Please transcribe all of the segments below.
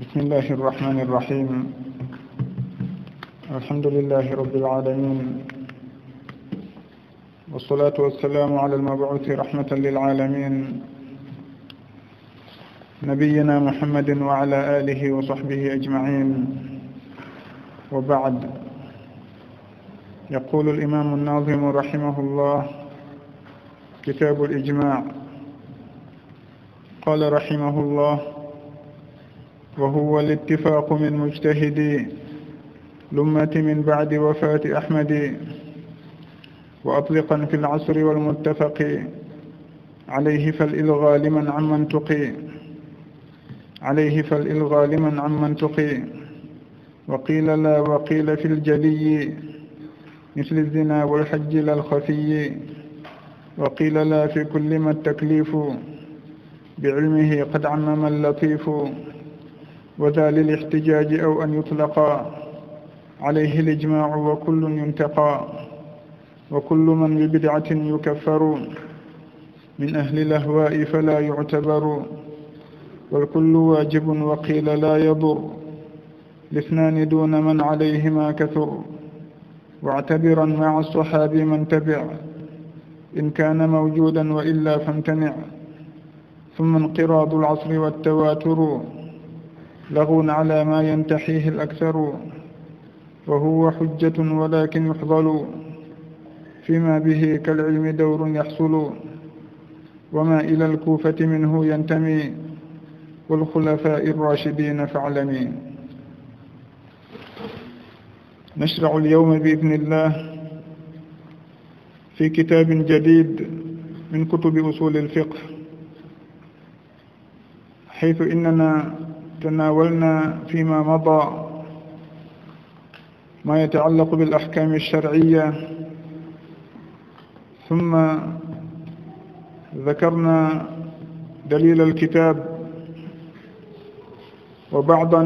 بسم الله الرحمن الرحيم. الحمد لله رب العالمين. والصلاة والسلام على المبعوث رحمة للعالمين. نبينا محمد وعلى آله وصحبه أجمعين. وبعد. يقول الإمام الناظم رحمه الله كتاب الإجماع. قال رحمه الله وهو الاتفاق من مجتهدي لمة من بعد وفاة أحمد وأطلقا في العصر والمتفق عليه فالإلغى لمن عمن تقي عليه فالإلغى لمن عمن تقي وقيل لا وقيل في الجلي مثل الزنا والحج لا الخفي. وقيل لا في كل ما التكليف بعلمه قد عمم اللطيف. وذا للاحتجاج أو أن يطلق عليه الإجماع وكل ينتقى وكل من ببدعة يكفر من أهل الأهواء فلا يعتبر والكل واجب وقيل لا يضر الاثنان دون من عليهما كثر واعتبرا مع الصحاب من تبع إن كان موجودا وإلا فامتنع ثم انقراض العصر والتواتر لغو على ما ينتحيه الأكثر وهو حجة ولكن يحضل فيما به كالعلم دور يحصل وما إلى الكوفة منه ينتمي والخلفاء الراشدين فاعلمي. نشرع اليوم بإذن الله في كتاب جديد من كتب أصول الفقه حيث إننا تناولنا فيما مضى ما يتعلق بالأحكام الشرعية. ثم ذكرنا دليل الكتاب وبعضا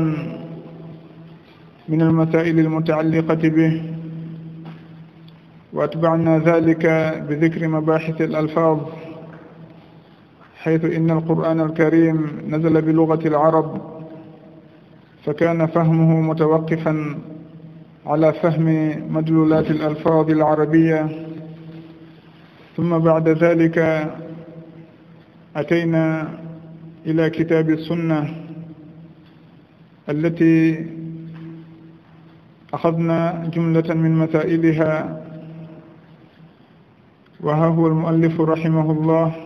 من المسائل المتعلقة به وأتبعنا ذلك بذكر مباحث الألفاظ حيث إن القرآن الكريم نزل بلغة العرب فكان فهمه متوقفا على فهم مدلولات الألفاظ العربية. ثم بعد ذلك أتينا إلى كتاب السنة التي أخذنا جملة من مسائلها وها هو المؤلف رحمه الله.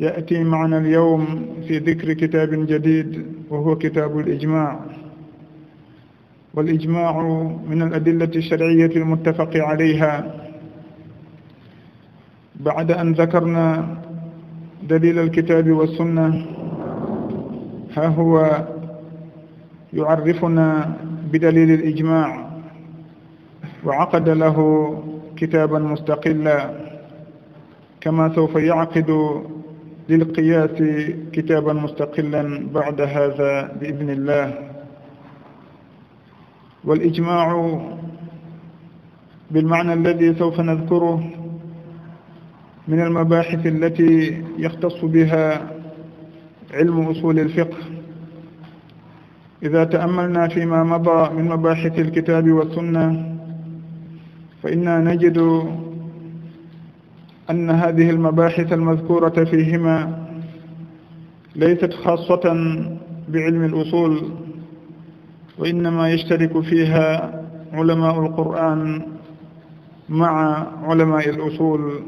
يأتي معنا اليوم في ذكر كتاب جديد وهو كتاب الإجماع. والإجماع من الأدلة الشرعية المتفق عليها. بعد أن ذكرنا دليل الكتاب والسنة ها هو يعرفنا بدليل الإجماع وعقد له كتابا مستقلا كما سوف يعقد للقياس كتابا مستقلا بعد هذا بإذن الله. والإجماع بالمعنى الذي سوف نذكره من المباحث التي يختص بها علم أصول الفقه. إذا تأملنا فيما مضى من مباحث الكتاب والسنة فإنا نجد أن هذه المباحث المذكورة فيهما ليست خاصة بعلم الأصول وإنما يشترك فيها علماء القرآن مع علماء الأصول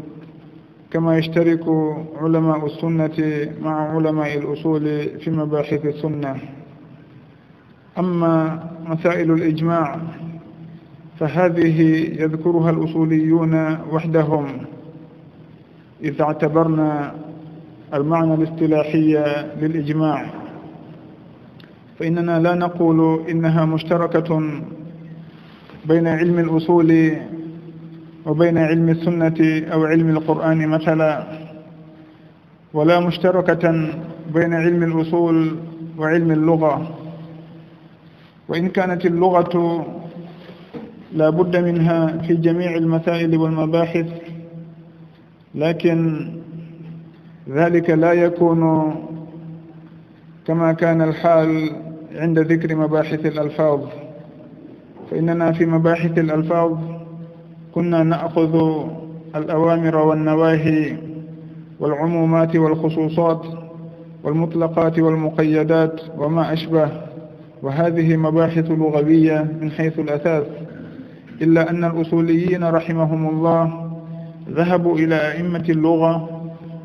كما يشترك علماء السنة مع علماء الأصول في مباحث السنة. أما مسائل الإجماع فهذه يذكرها الأصوليون وحدهم. إذا اعتبرنا المعنى الاصطلاحي للإجماع فإننا لا نقول إنها مشتركة بين علم الأصول وبين علم السنة أو علم القرآن مثلا ولا مشتركة بين علم الأصول وعلم اللغة. وإن كانت اللغة لا بد منها في جميع المسائل والمباحث لكن ذلك لا يكون كما كان الحال عند ذكر مباحث الألفاظ. فإننا في مباحث الألفاظ كنا نأخذ الأوامر والنواهي والعمومات والخصوصات والمطلقات والمقيدات وما أشبه وهذه مباحث لغوية من حيث الأساس إلا أن الأصوليين رحمهم الله ذهبوا إلى أئمة اللغة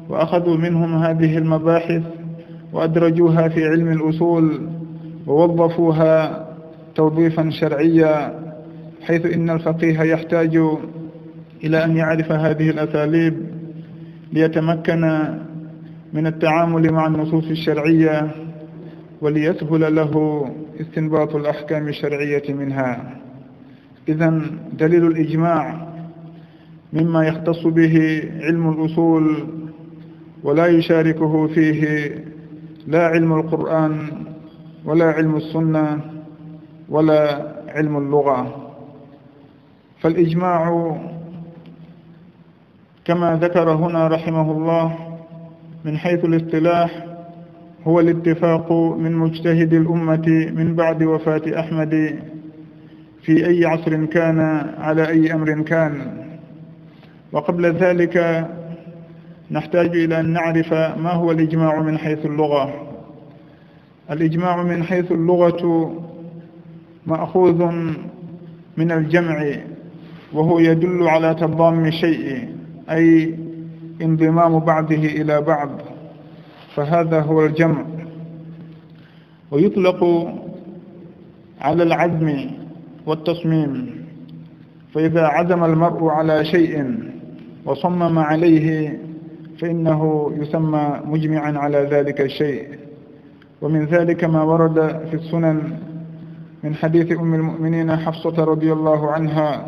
وأخذوا منهم هذه المباحث وأدرجوها في علم الأصول ووظفوها توظيفا شرعيا حيث إن الفقيه يحتاج إلى أن يعرف هذه الأساليب ليتمكن من التعامل مع النصوص الشرعية وليسهل له استنباط الأحكام الشرعية منها. إذا دليل الإجماع مما يختص به علم الأصول ولا يشاركه فيه لا علم القرآن ولا علم السنة ولا علم اللغة. فالإجماع كما ذكر هنا رحمه الله من حيث الاصطلاح هو الاتفاق من مجتهد الأمة من بعد وفاة أحمد في أي عصر كان على أي أمر كان. وقبل ذلك نحتاج إلى أن نعرف ما هو الإجماع من حيث اللغة. الإجماع من حيث اللغة مأخوذ من الجمع وهو يدل على تضام شيء أي انضمام بعضه إلى بعض فهذا هو الجمع. ويطلق على العزم والتصميم فإذا عزم المرء على شيء وصمم عليه فإنه يسمى مجمعا على ذلك الشيء. ومن ذلك ما ورد في السنن من حديث أم المؤمنين حفصة رضي الله عنها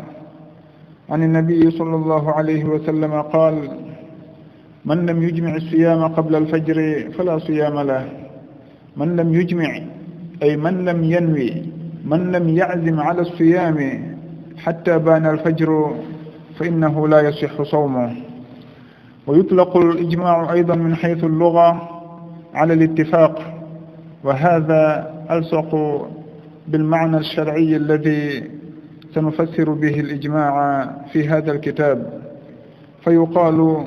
عن النبي صلى الله عليه وسلم قال من لم يجمع الصيام قبل الفجر فلا صيام له. من لم يجمع أي من لم ينوي من لم يعزم على الصيام حتى بان الفجر فإنه لا يصح صومه. ويطلق الإجماع أيضا من حيث اللغة على الاتفاق. وهذا ألصق بالمعنى الشرعي الذي سنفسر به الإجماع في هذا الكتاب. فيقال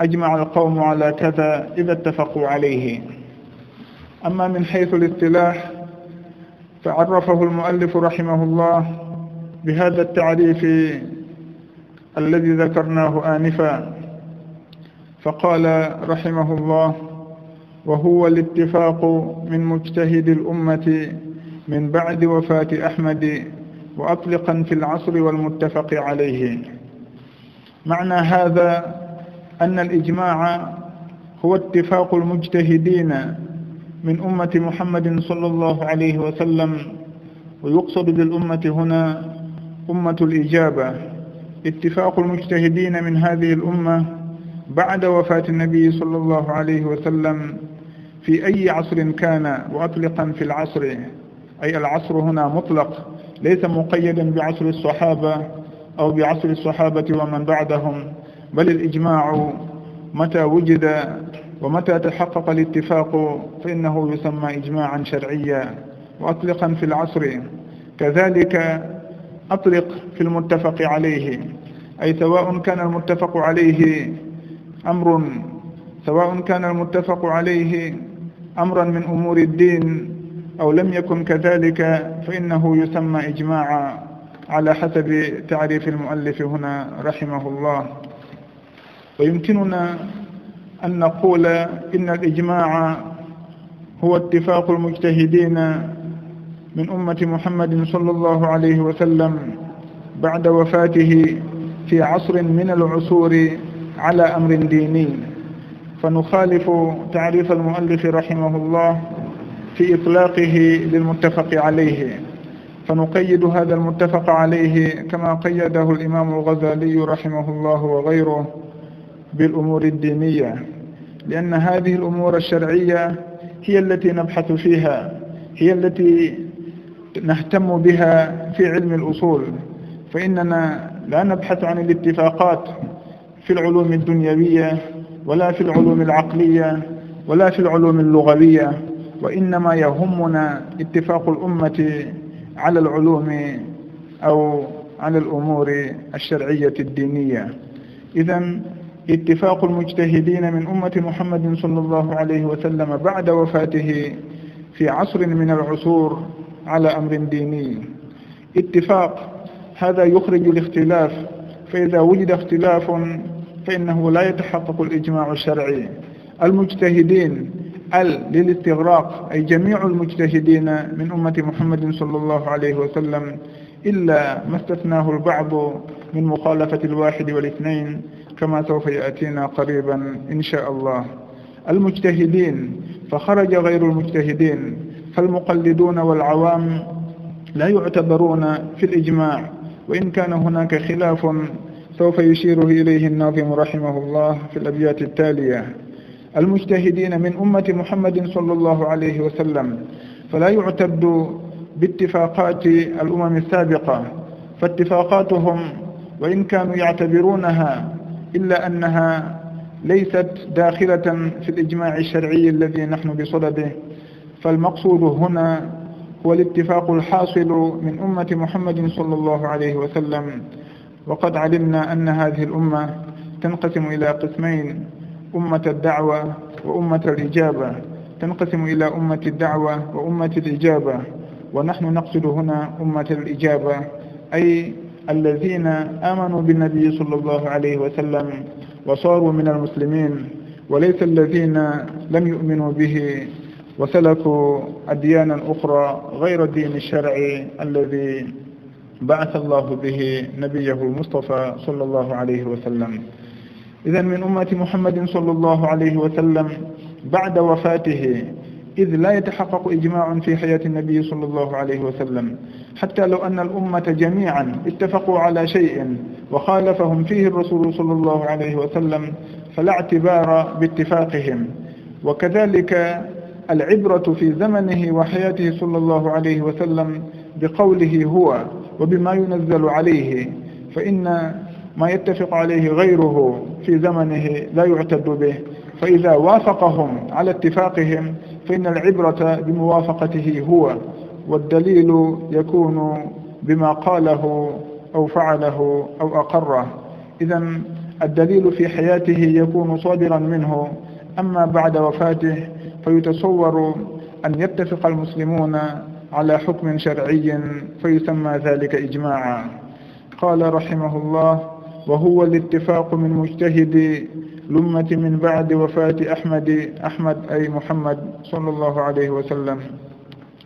أجمع القوم على كذا إذا اتفقوا عليه. أما من حيث الاصطلاح فعرفه المؤلف رحمه الله بهذا التعريف الذي ذكرناه آنفا. فقال رحمه الله وهو الاتفاق من مجتهد الأمة من بعد وفاة أحمد وأطلقا في العصر والمتفق عليه. معنى هذا أن الإجماع هو اتفاق المجتهدين من أمة محمد صلى الله عليه وسلم ويقصد بالأمة هنا أمة الإجابة. اتفاق المجتهدين من هذه الأمة بعد وفاة النبي صلى الله عليه وسلم في أي عصر كان وأطلقا في العصر. أي العصر هنا مطلق ليس مقيدا بعصر الصحابة أو بعصر الصحابة ومن بعدهم بل الإجماع متى وجد ومتى تحقق الاتفاق فإنه يسمى إجماعا شرعيا وأطلقا في العصر. كذلك أطلق في المتفق عليه أي سواء كان المتفق عليه أمر سواء كان المتفق عليه أمرا من أمور الدين أو لم يكن كذلك فإنه يسمى إجماعا على حسب تعريف المؤلف هنا رحمه الله. ويمكننا أن نقول إن الإجماع هو اتفاق المجتهدين من أمة محمد صلى الله عليه وسلم بعد وفاته في عصر من العصور على أمر ديني. فنخالف تعريف المؤلف رحمه الله في إطلاقه للمتفق عليه. فنقيد هذا المتفق عليه كما قيده الإمام الغزالي رحمه الله وغيره بالأمور الدينية لأن هذه الأمور الشرعية هي التي نبحث فيها هي التي نهتم بها في علم الأصول فإننا لا نبحث عن الاتفاقات في العلوم الدنيوية ولا في العلوم العقلية ولا في العلوم اللغوية وإنما يهمنا اتفاق الأمة على العلوم أو على الأمور الشرعية الدينية. إذا اتفاق المجتهدين من أمة محمد صلى الله عليه وسلم بعد وفاته في عصر من العصور على أمر ديني. اتفاق. هذا يخرج الاختلاف. فإذا وجد اختلاف فإنه لا يتحقق الإجماع الشرعي. المجتهدين ال للاستغراق أي جميع المجتهدين من أمة محمد صلى الله عليه وسلم إلا ما استثناه البعض من مخالفة الواحد والاثنين كما سوف يأتينا قريبا إن شاء الله. المجتهدين فخرج غير المجتهدين فالمقلدون والعوام لا يعتبرون في الإجماع وإن كان هناك خلاف سوف يشير إليه الناظم رحمه الله في الأبيات التالية. المجتهدين من أمة محمد صلى الله عليه وسلم فلا يعتد باتفاقات الأمم السابقة فاتفاقاتهم وإن كانوا يعتبرونها إلا أنها ليست داخلة في الإجماع الشرعي الذي نحن بصدده. فالمقصود هنا هو الاتفاق الحاصل من أمة محمد صلى الله عليه وسلم وقد علمنا أن هذه الأمة تنقسم إلى قسمين أمة الدعوة وأمة الإجابة. تنقسم إلى أمة الدعوة وأمة الإجابة. ونحن نقصد هنا أمة الإجابة أي الذين آمنوا بالنبي صلى الله عليه وسلم وصاروا من المسلمين وليس الذين لم يؤمنوا به وسلكوا أديانا أخرى غير الدين الشرعي الذي بعث الله به نبيه المصطفى صلى الله عليه وسلم. إذا من أمة محمد صلى الله عليه وسلم بعد وفاته إذ لا يتحقق إجماع في حياة النبي صلى الله عليه وسلم حتى لو أن الأمة جميعا اتفقوا على شيء وخالفهم فيه الرسول صلى الله عليه وسلم فلا اعتبار باتفاقهم. وكذلك العبرة في زمنه وحياته صلى الله عليه وسلم بقوله هو وبما ينزل عليه فإن ما يتفق عليه غيره في زمنه لا يعتد به. فإذا وافقهم على اتفاقهم فإن العبرة بموافقته هو والدليل يكون بما قاله أو فعله أو أقره. إذا الدليل في حياته يكون صادرا منه. أما بعد وفاته فيتصور أن يتفق المسلمون على حكم شرعي فيسمى ذلك إجماعا. قال رحمه الله وهو الاتفاق من مجتهد لمة من بعد وفاة أحمد أحمد أي محمد صلى الله عليه وسلم.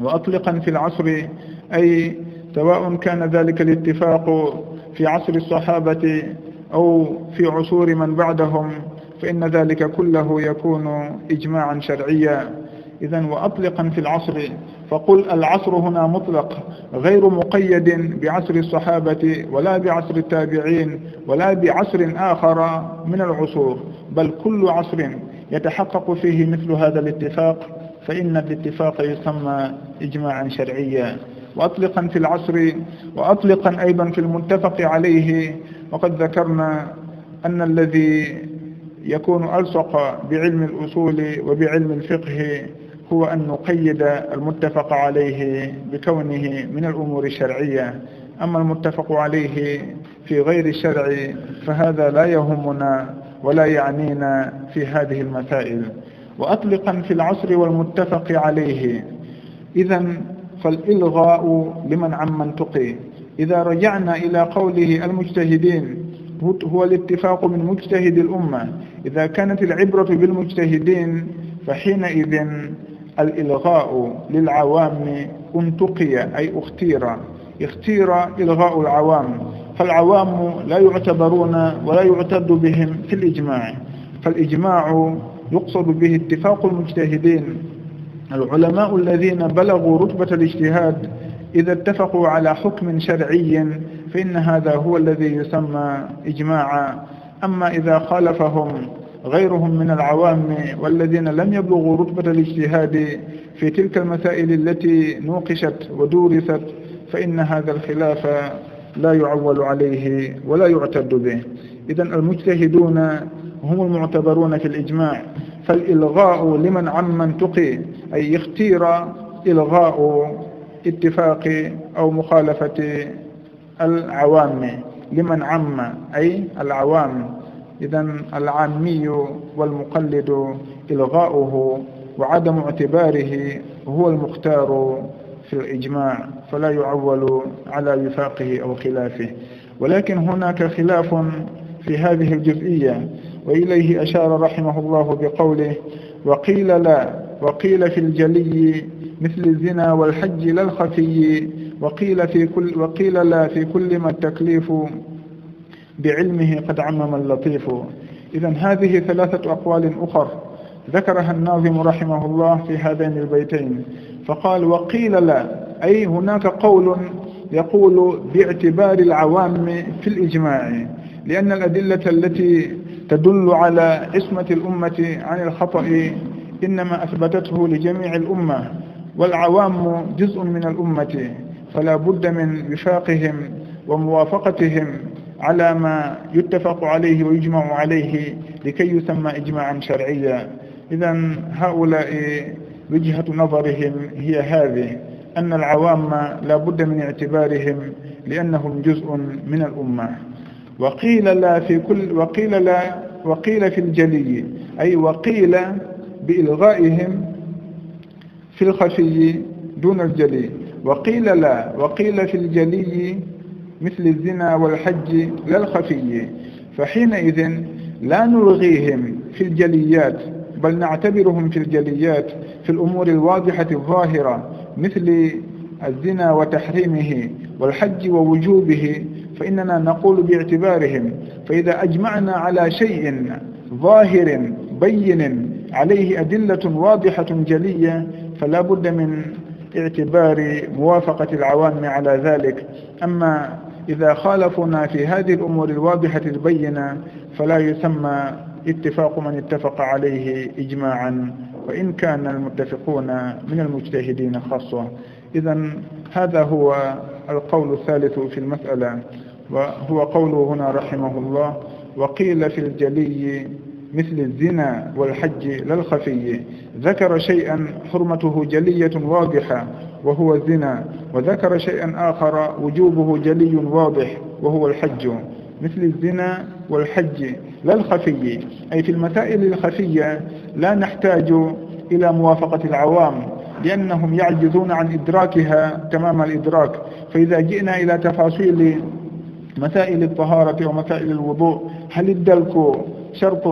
وأطلقا في العصر أي سواء كان ذلك الاتفاق في عصر الصحابة أو في عصور من بعدهم فإن ذلك كله يكون إجماعا شرعيا. إذا وأطلقا في العصر فقل العصر هنا مطلق غير مقيد بعصر الصحابة ولا بعصر التابعين ولا بعصر آخر من العصور بل كل عصر يتحقق فيه مثل هذا الاتفاق فإن الاتفاق يسمى إجماعا شرعيا. وأطلقا في العصر وأطلقا أيضا في المتفق عليه وقد ذكرنا أن الذي يكون ألصق بعلم الأصول وبعلم الفقه هو أن نقيد المتفق عليه بكونه من الأمور الشرعية. أما المتفق عليه في غير الشرع فهذا لا يهمنا ولا يعنينا في هذه المسائل. وأطلقا في العصر والمتفق عليه. إذا فالإلغاء لمن عمن تقي. إذا رجعنا إلى قوله المجتهدين هو الاتفاق من مجتهد الأمة. إذا كانت العبرة بالمجتهدين فحينئذ الإلغاء للعوام انتقي أي اختير. اختير إلغاء العوام. فالعوام لا يعتبرون ولا يعتد بهم في الإجماع. فالإجماع يقصد به اتفاق المجتهدين. العلماء الذين بلغوا رتبة الاجتهاد إذا اتفقوا على حكم شرعي فإن هذا هو الذي يسمى إجماعا. أما إذا خالفهم غيرهم من العوام والذين لم يبلغوا رتبة الاجتهاد في تلك المسائل التي نوقشت ودورست فإن هذا الخلاف لا يعول عليه ولا يعتد به. إذا المجتهدون هم المعتبرون في الإجماع. فالإلغاء لمن عمن تقي أي يختير إلغاء اتفاق أو مخالفة العوام. لمن عم أي العوام. إذا العامي والمقلد إلغاؤه وعدم اعتباره هو المختار في الإجماع فلا يعول على وفاقه أو خلافه. ولكن هناك خلاف في هذه الجزئية وإليه أشار رحمه الله بقوله وقيل لا وقيل في الجلي مثل الزنا والحج لا الخفي وقيل, في كل وقيل لا في كل ما التكليف بعلمه قد عمم اللطيف. إذا هذه ثلاثة أقوال أخر ذكرها الناظم رحمه الله في هذين البيتين. فقال وقيل لا أي هناك قول يقول باعتبار العوام في الإجماع لأن الأدلة التي تدل على عصمة الأمة عن الخطأ إنما أثبتته لجميع الأمة والعوام جزء من الأمة. فلا بد من وفاقهم وموافقتهم على ما يتفق عليه ويجمع عليه لكي يسمى إجماعا شرعيا. إذا هؤلاء وجهة نظرهم هي هذه أن العوام لا بد من اعتبارهم لأنهم جزء من الأمة. وقيل لا في كل وقيل لا وقيل في الجلي أي وقيل بإلغائهم في الخفي دون الجلي. وقيل لا وقيل في الجلي مثل الزنا والحج لا الخفي. فحينئذ لا نلغيهم في الجليات بل نعتبرهم في الجليات في الأمور الواضحة الظاهرة مثل الزنا وتحريمه والحج ووجوبه. فإننا نقول باعتبارهم فإذا أجمعنا على شيء ظاهر بين عليه أدلة واضحة جلية فلا بد من اعتبار موافقة العوام على ذلك. أما إذا خالفنا في هذه الأمور الواضحة البينة فلا يسمى اتفاق من اتفق عليه إجماعا وإن كان المتفقون من المجتهدين خاصة. إذا هذا هو القول الثالث في المسألة وهو قوله هنا رحمه الله وقيل في الجلي مثل الزنا والحج لا الخفي. ذكر شيئا حرمته جلية واضحة وهو الزنا وذكر شيئا آخر وجوبه جلي واضح وهو الحج. مثل الزنا والحج لا الخفي أي في المسائل الخفية لا نحتاج إلى موافقة العوام لأنهم يعجزون عن إدراكها تمام الإدراك. فإذا جئنا إلى تفاصيل مسائل الطهارة ومسائل الوضوء هل الدلك شرط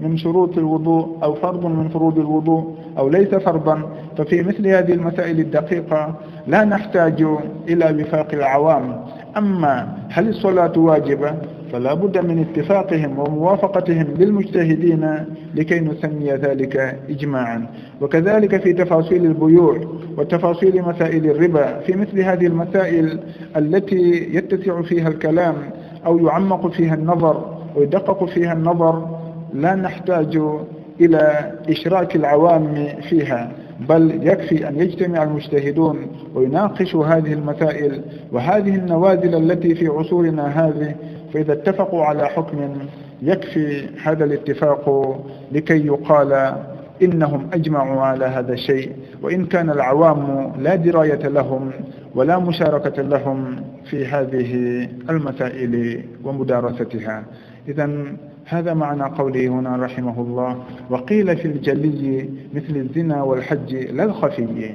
من شروط الوضوء أو فرض من فروض الوضوء أو ليس فرضا ففي مثل هذه المسائل الدقيقة لا نحتاج إلى وفاق العوام. أما هل الصلاة واجبة؟ فلا بد من اتفاقهم وموافقتهم للمجتهدين لكي نسمي ذلك إجماعا. وكذلك في تفاصيل البيوع وتفاصيل مسائل الربا في مثل هذه المسائل التي يتسع فيها الكلام أو يعمق فيها النظر ويدقق فيها النظر لا نحتاج إلى إشراك العوام فيها بل يكفي أن يجتمع المجتهدون ويناقشوا هذه المسائل وهذه النوازل التي في عصورنا هذه. فإذا اتفقوا على حكم يكفي هذا الاتفاق لكي يقال إنهم أجمعوا على هذا الشيء. وإن كان العوام لا دراية لهم ولا مشاركة لهم في هذه المسائل ومدارستها. إذا هذا معنى قوله هنا رحمه الله وقيل في الجلي مثل الزنا والحج لا الخفي.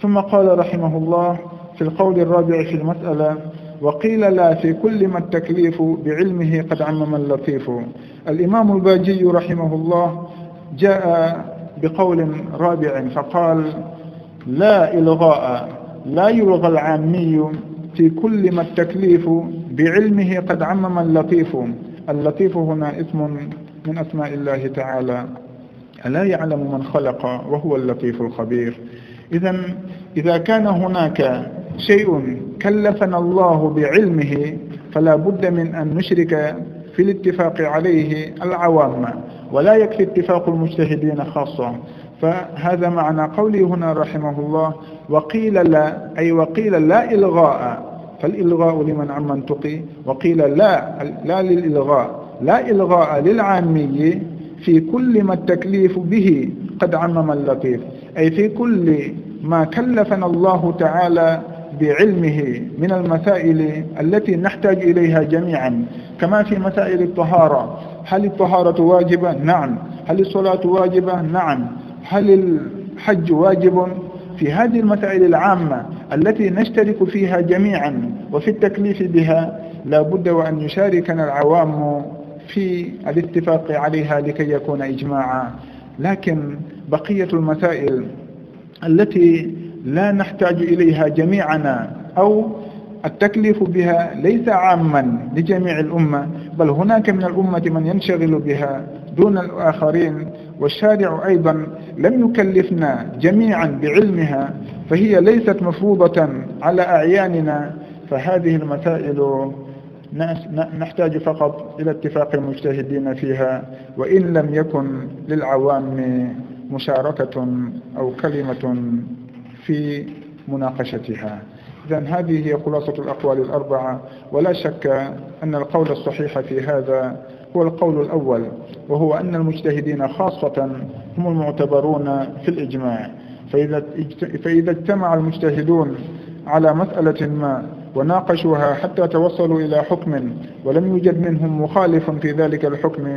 ثم قال رحمه الله في القول الرابع في المسألة وقيل لا في كل ما التكليف بعلمه قد عمم اللطيف. الإمام الباجي رحمه الله جاء بقول رابع فقال لا إلغاء لا يلغى العامي في كل ما التكليف بعلمه قد عمم اللطيف. اللطيف هنا اسم من أسماء الله تعالى. ألا يعلم من خلق وهو اللطيف الخبير. إذا إذا كان هناك شيء كلفنا الله بعلمه فلا بد من أن نشرك في الاتفاق عليه العوام ولا يكفي اتفاق المجتهدين خاصة. فهذا معنى قوله هنا رحمه الله وقيل لا أي وقيل لا إلغاء فالإلغاء لمن عمن تقي وقيل لا لا للإلغاء لا إلغاء للعامي في كل ما التكليف به قد عمم اللطيف أي في كل ما كلفنا الله تعالى بعلمه من المسائل التي نحتاج إليها جميعا كما في مسائل الطهارة هل الطهارة واجبة؟ نعم هل الصلاة واجبة؟ نعم هل الحج واجب؟ في هذه المسائل العامة التي نشترك فيها جميعا وفي التكليف بها لا بد وأن يشاركنا العوام في الاتفاق عليها لكي يكون إجماعا. لكن بقية المسائل التي لا نحتاج إليها جميعنا أو التكليف بها ليس عاما لجميع الأمة بل هناك من الأمة من ينشغل بها دون الآخرين والشارع أيضا لم يكلفنا جميعا بعلمها فهي ليست مفروضة على أعياننا فهذه المسائل نحتاج فقط إلى اتفاق المجتهدين فيها وإن لم يكن للعوام مشاركة أو كلمة في مناقشتها. إذا هذه هي خلاصة الأقوال الأربعة ولا شك أن القول الصحيح في هذا هو القول الأول وهو أن المجتهدين خاصة هم المعتبرون في الإجماع. فإذا فإذا اجتمع المجتهدون على مسألة ما وناقشوها حتى توصلوا إلى حكم ولم يوجد منهم مخالف في ذلك الحكم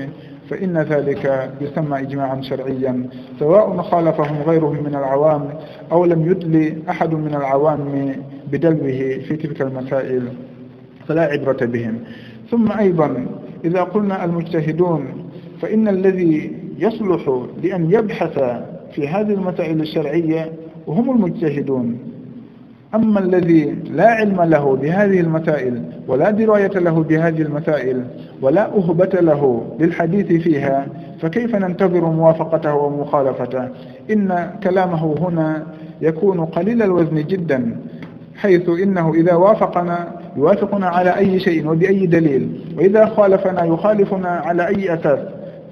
فإن ذلك يسمى إجماعا شرعيا سواء خالفهم غيرهم من العوام أو لم يدل أحد من العوام بدلوه في تلك المسائل فلا عبرة بهم. ثم أيضا إذا قلنا المجتهدون فإن الذي يصلح لأن يبحث في هذه المسائل الشرعية وهم المجتهدون. أما الذي لا علم له بهذه المسائل ولا دراية له بهذه المسائل ولا أهبة له للحديث فيها فكيف ننتظر موافقته ومخالفته؟ إن كلامه هنا يكون قليل الوزن جدا حيث إنه إذا وافقنا يوافقنا على أي شيء وبأي دليل وإذا خالفنا يخالفنا على أي أساس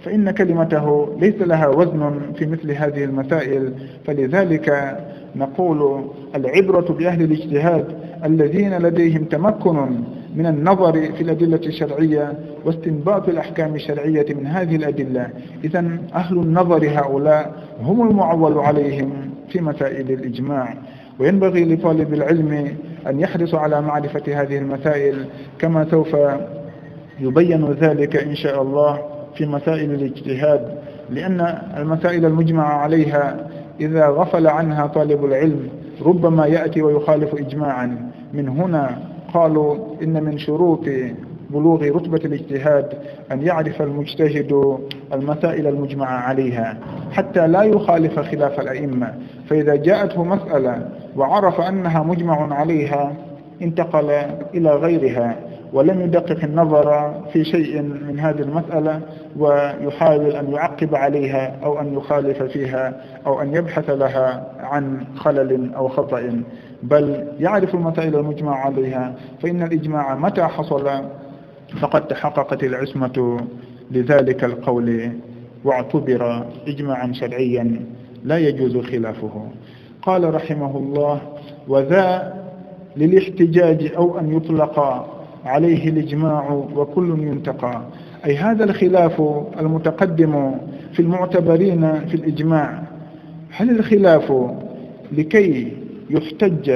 فإن كلمته ليس لها وزن في مثل هذه المسائل فلذلك نقول العبرة بأهل الاجتهاد الذين لديهم تمكن من النظر في الأدلة الشرعية واستنباط الأحكام الشرعية من هذه الأدلة. إذا أهل النظر هؤلاء هم المعول عليهم في مسائل الإجماع. وينبغي لطالب العلم أن يحرص على معرفة هذه المسائل كما سوف يبين ذلك إن شاء الله. في مسائل الاجتهاد لأن المسائل المجمع عليها إذا غفل عنها طالب العلم ربما يأتي ويخالف إجماعا. من هنا قالوا إن من شروط بلوغ رتبة الاجتهاد أن يعرف المجتهد المسائل المجمع عليها حتى لا يخالف خلاف الأئمة. فإذا جاءته مسألة وعرف أنها مجمع عليها انتقل إلى غيرها. ولم يدقق النظر في شيء من هذه المسألة ويحاول أن يعقب عليها أو أن يخالف فيها أو أن يبحث لها عن خلل أو خطأ. بل يعرف المسائل المجمع عليها فإن الإجماع متى حصل؟ فقد تحققت العصمة لذلك القول واعتبر إجماعا شرعيا لا يجوز خلافه. قال رحمه الله وذا للاحتجاج أو أن يطلق عليه الإجماع وكل ينتقى. أي هذا الخلاف المتقدم في المعتبرين في الإجماع. هل الخلاف لكي يحتج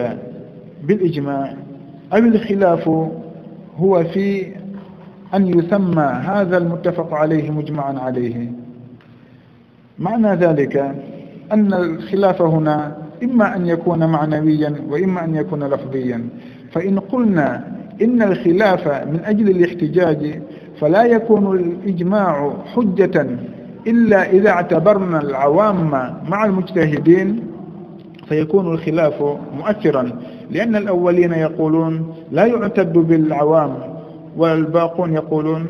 بالإجماع؟ أو الخلاف هو في أن يسمى هذا المتفق عليه مجمعا عليه؟ معنى ذلك أن الخلاف هنا إما أن يكون معنويا وإما أن يكون لفظيا. فإن قلنا إن الخلاف من أجل الاحتجاج فلا يكون الإجماع حجة إلا إذا اعتبرنا العوام مع المجتهدين فيكون الخلاف مؤثرا لأن الأولين يقولون لا يعتد بالعوام والباقون يقولون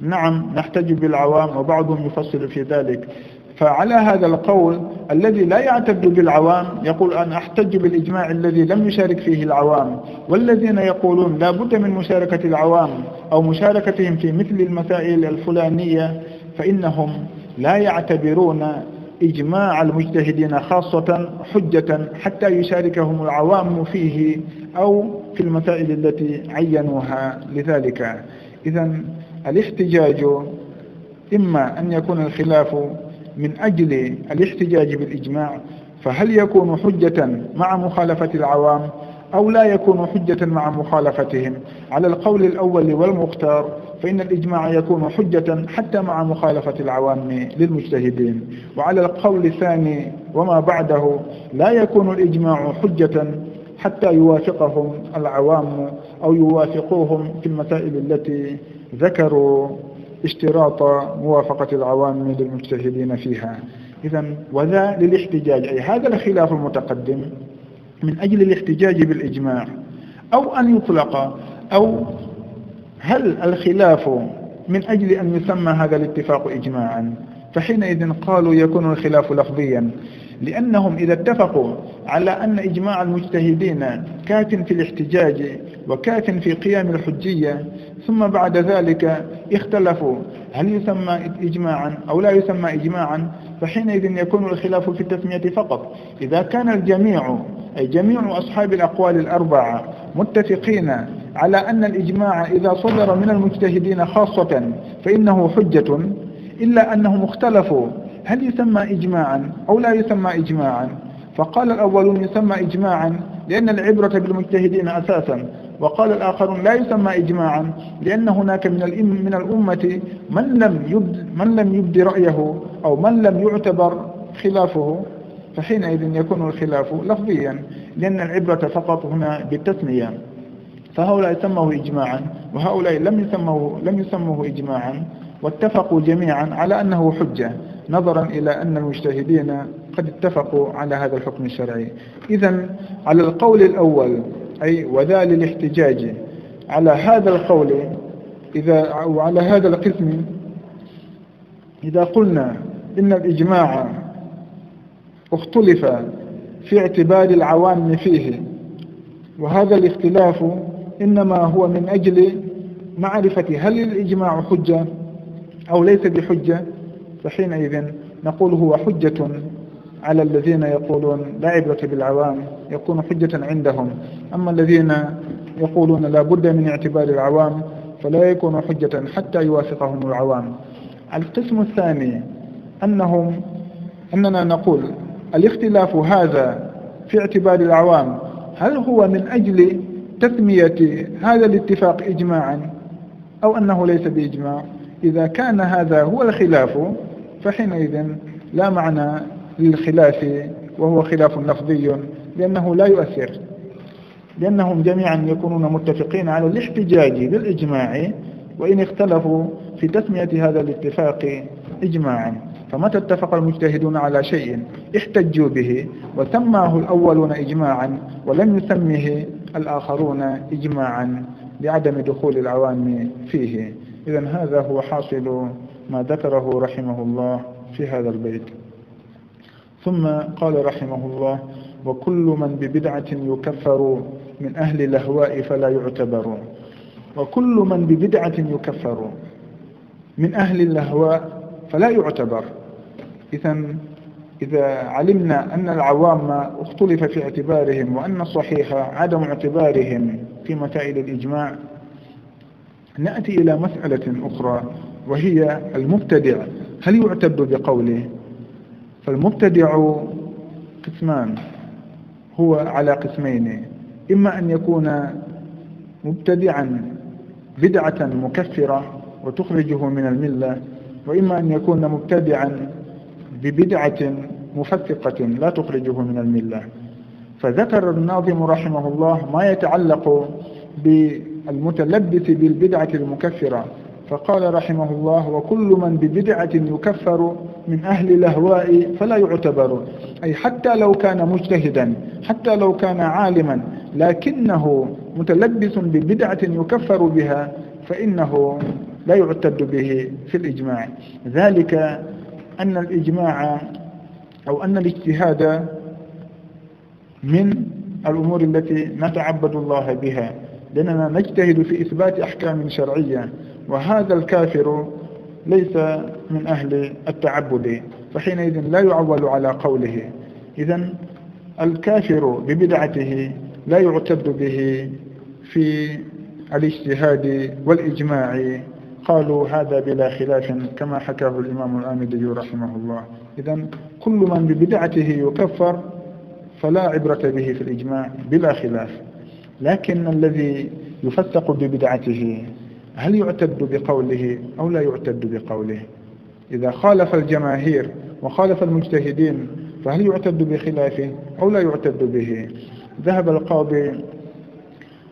نعم نحتج بالعوام وبعضهم يفصل في ذلك. فعلى هذا القول الذي لا يعتد بالعوام يقول أنا أحتج بالإجماع الذي لم يشارك فيه العوام والذين يقولون لا بد من مشاركة العوام أو مشاركتهم في مثل المسائل الفلانية فإنهم لا يعتبرون إجماع المجتهدين خاصة حجة حتى يشاركهم العوام فيه أو في المسائل التي عينوها لذلك. إذا الاحتجاج إما أن يكون الخلاف من أجل الاحتجاج بالإجماع فهل يكون حجة مع مخالفة العوام أو لا يكون حجة مع مخالفتهم؟ على القول الأول والمختار فإن الإجماع يكون حجة حتى مع مخالفة العوام للمجتهدين. وعلى القول الثاني وما بعده لا يكون الإجماع حجة حتى يوافقهم العوام أو يوافقوهم في المسائل التي ذكروا. اشتراط موافقة العوام للمجتهدين فيها. إذا وذا للاحتجاج أي هذا الخلاف المتقدم من أجل الاحتجاج بالإجماع. أو أن يطلق أو هل الخلاف من أجل أن يسمى هذا الاتفاق إجماعا؟ فحينئذ قالوا يكون الخلاف لفظيا لأنهم إذا اتفقوا على أن إجماع المجتهدين كاف في الاحتجاج وكاف في قيام الحجية ثم بعد ذلك اختلفوا. هل يسمى إجماعا أو لا يسمى إجماعا؟ فحينئذ يكون الخلاف في التسمية فقط. إذا كان الجميع أي جميع أصحاب الأقوال الأربعة متفقين على أن الإجماع إذا صدر من المجتهدين خاصة فإنه حجة إلا أنهم اختلفوا. هل يسمى إجماعا أو لا يسمى إجماعا؟ فقال الأولون يسمى إجماعا لأن العبرة بالمجتهدين أساسا. وقال الآخرون لا يسمى إجماعا لأن هناك من من الأمة من لم يبد من لم يبدي رأيه أو من لم يعتبر خلافه فحينئذ يكون الخلاف لفظيا لأن العبرة فقط هنا بالتسمية. فهؤلاء سموه إجماعا وهؤلاء لم يسموه لم يسموه إجماعا واتفقوا جميعا على أنه حجة نظرا إلى أن المجتهدين قد اتفقوا على هذا الحكم الشرعي. إذا على القول الأول أي وذا للاحتجاج. على هذا القول إذا أو على هذا القسم إذا قلنا إن الإجماع اختلف في اعتبار العوام فيه وهذا الاختلاف إنما هو من أجل معرفة هل الإجماع حجة أو ليس بحجة فحينئذ نقول هو حجة. على الذين يقولون لا عبرة بالعوام يكون حجة عندهم. أما الذين يقولون لا بد من اعتبار العوام فلا يكون حجة حتى يوافقهم العوام. القسم الثاني أنهم أننا نقول الاختلاف هذا في اعتبار العوام هل هو من أجل تسمية هذا الاتفاق إجماعا أو أنه ليس بإجماع؟ إذا كان هذا هو الخلاف فحينئذ لا معنى للخلاف وهو خلاف لفظي لأنه لا يؤثر لأنهم جميعا يكونون متفقين على الاحتجاج بالإجماع وإن اختلفوا في تسمية هذا الاتفاق إجماعا. فمتى اتفق المجتهدون على شيء؟ احتجوا به وسماه الأولون إجماعا ولم يسمه الآخرون إجماعا لعدم دخول العوام فيه. إذا هذا هو حاصل ما ذكره رحمه الله في هذا البيت. ثم قال رحمه الله وكل من ببدعة يكفر من أهل الأهواء فلا يعتبر. وكل من ببدعة يكفر من أهل الأهواء فلا يعتبر. إذا إذا علمنا أن العوام اختلف في اعتبارهم وأن الصحيح عدم اعتبارهم في مسائل الإجماع نأتي إلى مسألة أخرى وهي المبتدع. هل يعتد بقوله؟ فالمبتدع قسمان هو على قسمين إما أن يكون مبتدعا بدعة مكفرة وتخرجه من الملة وإما أن يكون مبتدعا ببدعة مفسقة لا تخرجه من الملة. فذكر الناظم رحمه الله ما يتعلق بالمتلبس بالبدعة المكفرة فقال رحمه الله وكل من ببدعة يكفر من أهل الأهواء فلا يعتبر أي حتى لو كان مجتهدا حتى لو كان عالما لكنه متلبس ببدعة يكفر بها فإنه لا يعتد به في الإجماع. ذلك أن الإجماع أو أن الاجتهاد من الأمور التي نتعبد الله بها لأننا نجتهد في إثبات أحكام شرعية. وهذا الكافر ليس من أهل التعبد فحينئذ لا يعول على قوله. إذا الكافر ببدعته لا يعتد به في الاجتهاد والإجماع. قالوا هذا بلا خلاف كما حكاه الإمام الآمدي رحمه الله. إذا كل من ببدعته يكفر فلا عبرة به في الإجماع بلا خلاف. لكن الذي يفسق ببدعته هل يعتد بقوله أو لا يعتد بقوله؟ إذا خالف الجماهير وخالف المجتهدين فهل يعتد بخلافه أو لا يعتد به؟ ذهب القاضي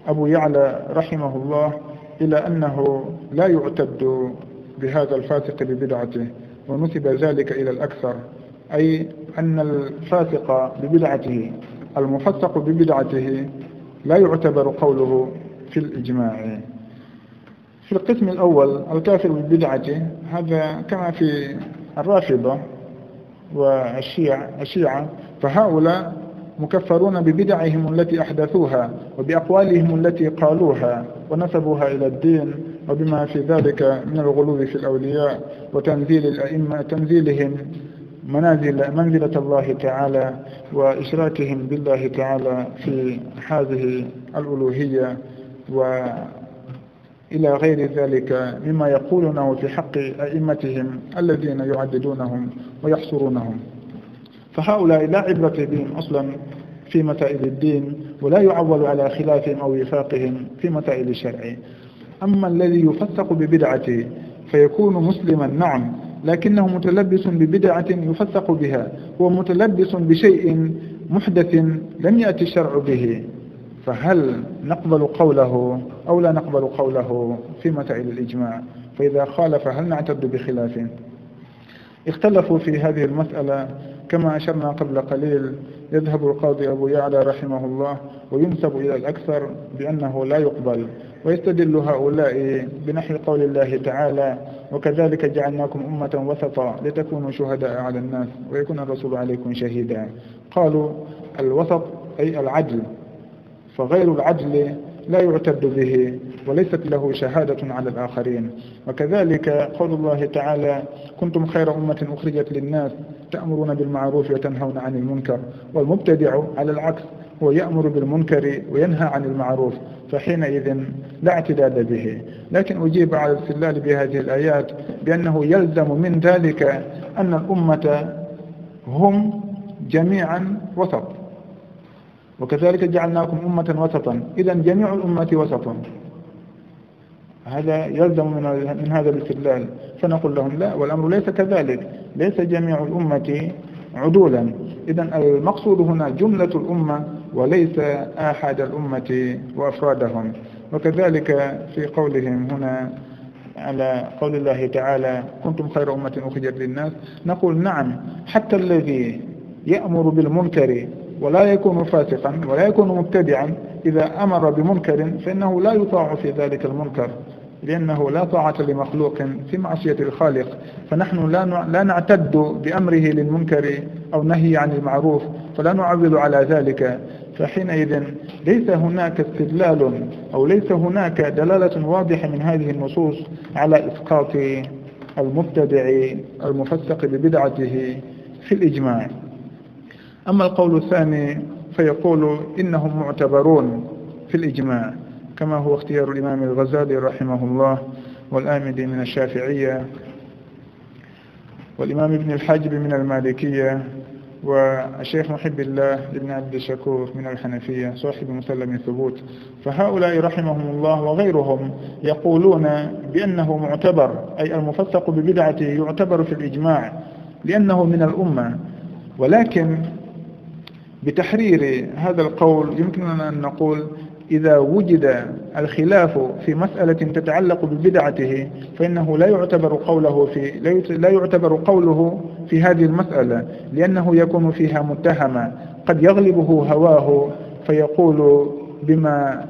أبو يعلى رحمه الله إلى أنه لا يعتد بهذا الفاسق ببدعته ونسب ذلك إلى الأكثر أي أن الفاسق ببدعته المفسق ببدعته لا يعتبر قوله في الإجماع. في القسم الأول الكافر ببدعته هذا كما في الرافضة والشيع الشيعة فهؤلاء مكفرون ببدعهم التي أحدثوها وبأقوالهم التي قالوها ونسبوها إلى الدين وبما في ذلك من الغلو في الأولياء وتنزيل الأئمة تنزيلهم منازل منزلة الله تعالى وإشراكهم بالله تعالى في هذه الألوهية وإلى غير ذلك مما يقولونه في حق أئمتهم الذين يعددونهم ويحصرونهم. فهؤلاء لا عبرة بهم أصلا في مسائل الدين ولا يعول على خلافهم أو وفاقهم في مسائل الشرع. أما الذي يفسق ببدعته فيكون مسلما نعم لكنه متلبس ببدعة يفسق بها هو متلبس بشيء محدث لم يأتي الشرع به. فهل نقبل قوله أو لا نقبل قوله في مسائل الإجماع؟ فإذا خالف هل نعتد بخلافه اختلفوا في هذه المسألة كما أشرنا قبل قليل. يذهب القاضي أبو يعلى رحمه الله وينسب إلى الأكثر بأنه لا يقبل ويستدل هؤلاء بنحو قول الله تعالى وكذلك جعلناكم أمة وسطا لتكونوا شهداء على الناس ويكون الرسول عليكم شهيدا قالوا الوسط أي العدل فغير العدل لا يعتد به وليست له شهادة على الآخرين. وكذلك قول الله تعالى كنتم خير أمة أخرجت للناس تأمرون بالمعروف وتنهون عن المنكر والمبتدع على العكس هو يأمر بالمنكر وينهى عن المعروف فحينئذ لا اعتداد به. لكن أجيب على الاستدلال بهذه الآيات بأنه يلزم من ذلك أن الأمة هم جميعا وسط. وكذلك جعلناكم أمة وسطا. إذا جميع الأمة وسط هذا يلزم من من هذا الاستدلال. فنقول لهم لا والأمر ليس كذلك. ليس جميع الأمة عدولا. إذا المقصود هنا جملة الأمة وليس آحد الأمة وأفرادهم. وكذلك في قولهم هنا على قول الله تعالى كنتم خير أمة أخرجت للناس. نقول نعم حتى الذي يأمر بالمنكر ولا يكون فاسقا ولا يكون مبتدعا. إذا أمر بمنكر فإنه لا يطاع في ذلك المنكر لأنه لا طاعة لمخلوق في معصية الخالق. فنحن لا لا نعتد بأمره للمنكر أو نهي عن المعروف فلا نعول على ذلك. فحينئذ ليس هناك استدلال أو ليس هناك دلالة واضحة من هذه النصوص على إسقاط المبتدع المفسق ببدعته في الإجماع. أما القول الثاني فيقول إنهم معتبرون في الإجماع كما هو اختيار الإمام الغزالي رحمه الله والآمدي من الشافعية والإمام ابن الحاجب من المالكية والشيخ محب الله بن عبد الشكور من الحنفية صاحب مسلم الثبوت. فهؤلاء رحمهم الله وغيرهم يقولون بأنه معتبر أي المفسق ببدعته يعتبر في الإجماع لأنه من الأمة. ولكن بتحرير هذا القول يمكننا أن نقول إذا وجد الخلاف في مسألة تتعلق ببدعته فإنه لا يعتبر قوله في لا يعتبر قوله في هذه المسألة لأنه يكون فيها متهما قد يغلبه هواه فيقول بما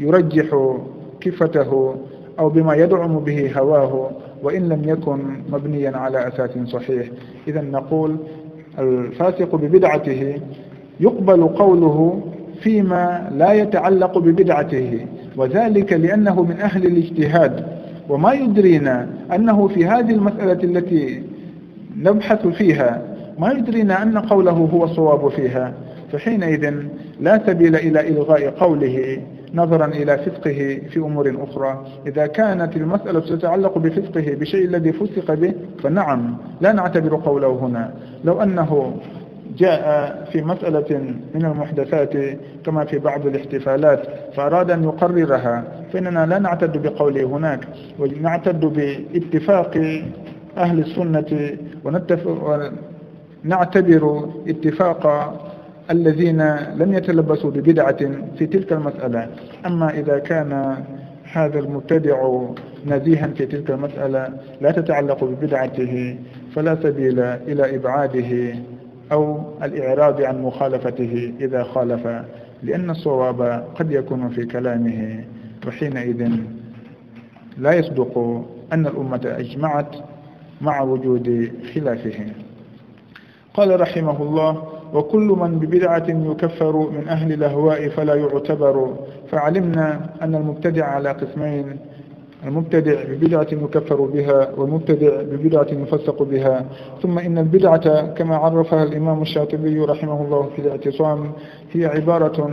يرجح كفته أو بما يدعم به هواه وإن لم يكن مبنيا على أساس صحيح. إذا نقول الفاسق ببدعته يقبل قوله فيما لا يتعلق ببدعته وذلك لأنه من أهل الاجتهاد. وما يدرينا أنه في هذه المسألة التي نبحث فيها ما يدرينا أن قوله هو الصواب فيها. فحينئذ لا سبيل إلى إلغاء قوله نظرا إلى فسقه في أمور أخرى. إذا كانت المسألة تتعلق بفسقه بشيء الذي فسق به فنعم لا نعتبر قوله هنا. لو أنه جاء في مسألة من المحدثات كما في بعض الاحتفالات فأراد أن يقررها فإننا لا نعتد بقوله هناك ونعتد باتفاق أهل السنة ونعتبر اتفاق الذين لم يتلبسوا ببدعة في تلك المسألة. أما إذا كان هذا المبتدع نزيها في تلك المسألة لا تتعلق ببدعته فلا سبيل إلى إبعاده. أو الإعراض عن مخالفته إذا خالف لأن الصواب قد يكون في كلامه وحينئذ لا يصدق أن الأمة أجمعت مع وجود خلافه. قال رحمه الله وكل من ببدعة يكفر من أهل الأهواء فلا يعتبر فعلمنا أن المبتدع على قسمين المبتدع ببدعة يكفر بها والمبتدع ببدعة يفسق بها. ثم إن البدعة كما عرفها الإمام الشاطبي رحمه الله في الاعتصام هي عبارة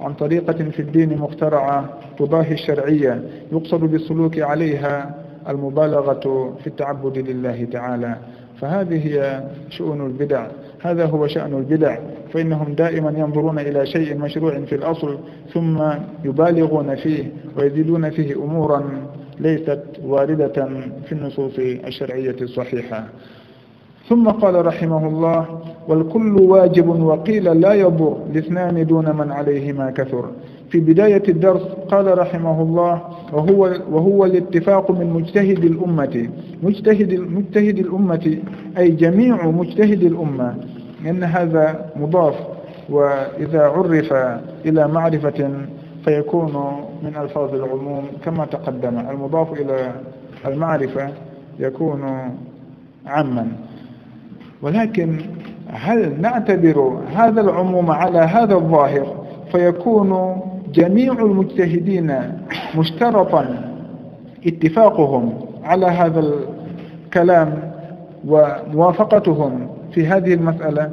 عن طريقة في الدين مخترعة تضاهي الشرعية يقصد بالسلوك عليها المبالغة في التعبد لله تعالى. فهذه هي شؤون البدع. هذا هو شأن البدع. فإنهم دائما ينظرون إلى شيء مشروع في الأصل ثم يبالغون فيه ويزيدون فيه أمورا. ليست واردة في النصوص الشرعية الصحيحة. ثم قال رحمه الله والكل واجب وقيل لا يضر لاثنان دون من عليهما كثر في بداية الدرس قال رحمه الله وهو, وهو الاتفاق من مجتهد الأمة مجتهد, مجتهد الأمة أي جميع مجتهد الأمة لأن هذا مضاف وإذا عرف إلى معرفة فيكون من ألفاظ العموم كما تقدم. المضاف إلى المعرفة يكون عاما ولكن هل نعتبر هذا العموم على هذا الظاهر فيكون جميع المجتهدين مشترطا اتفاقهم على هذا الكلام وموافقتهم في هذه المسألة؟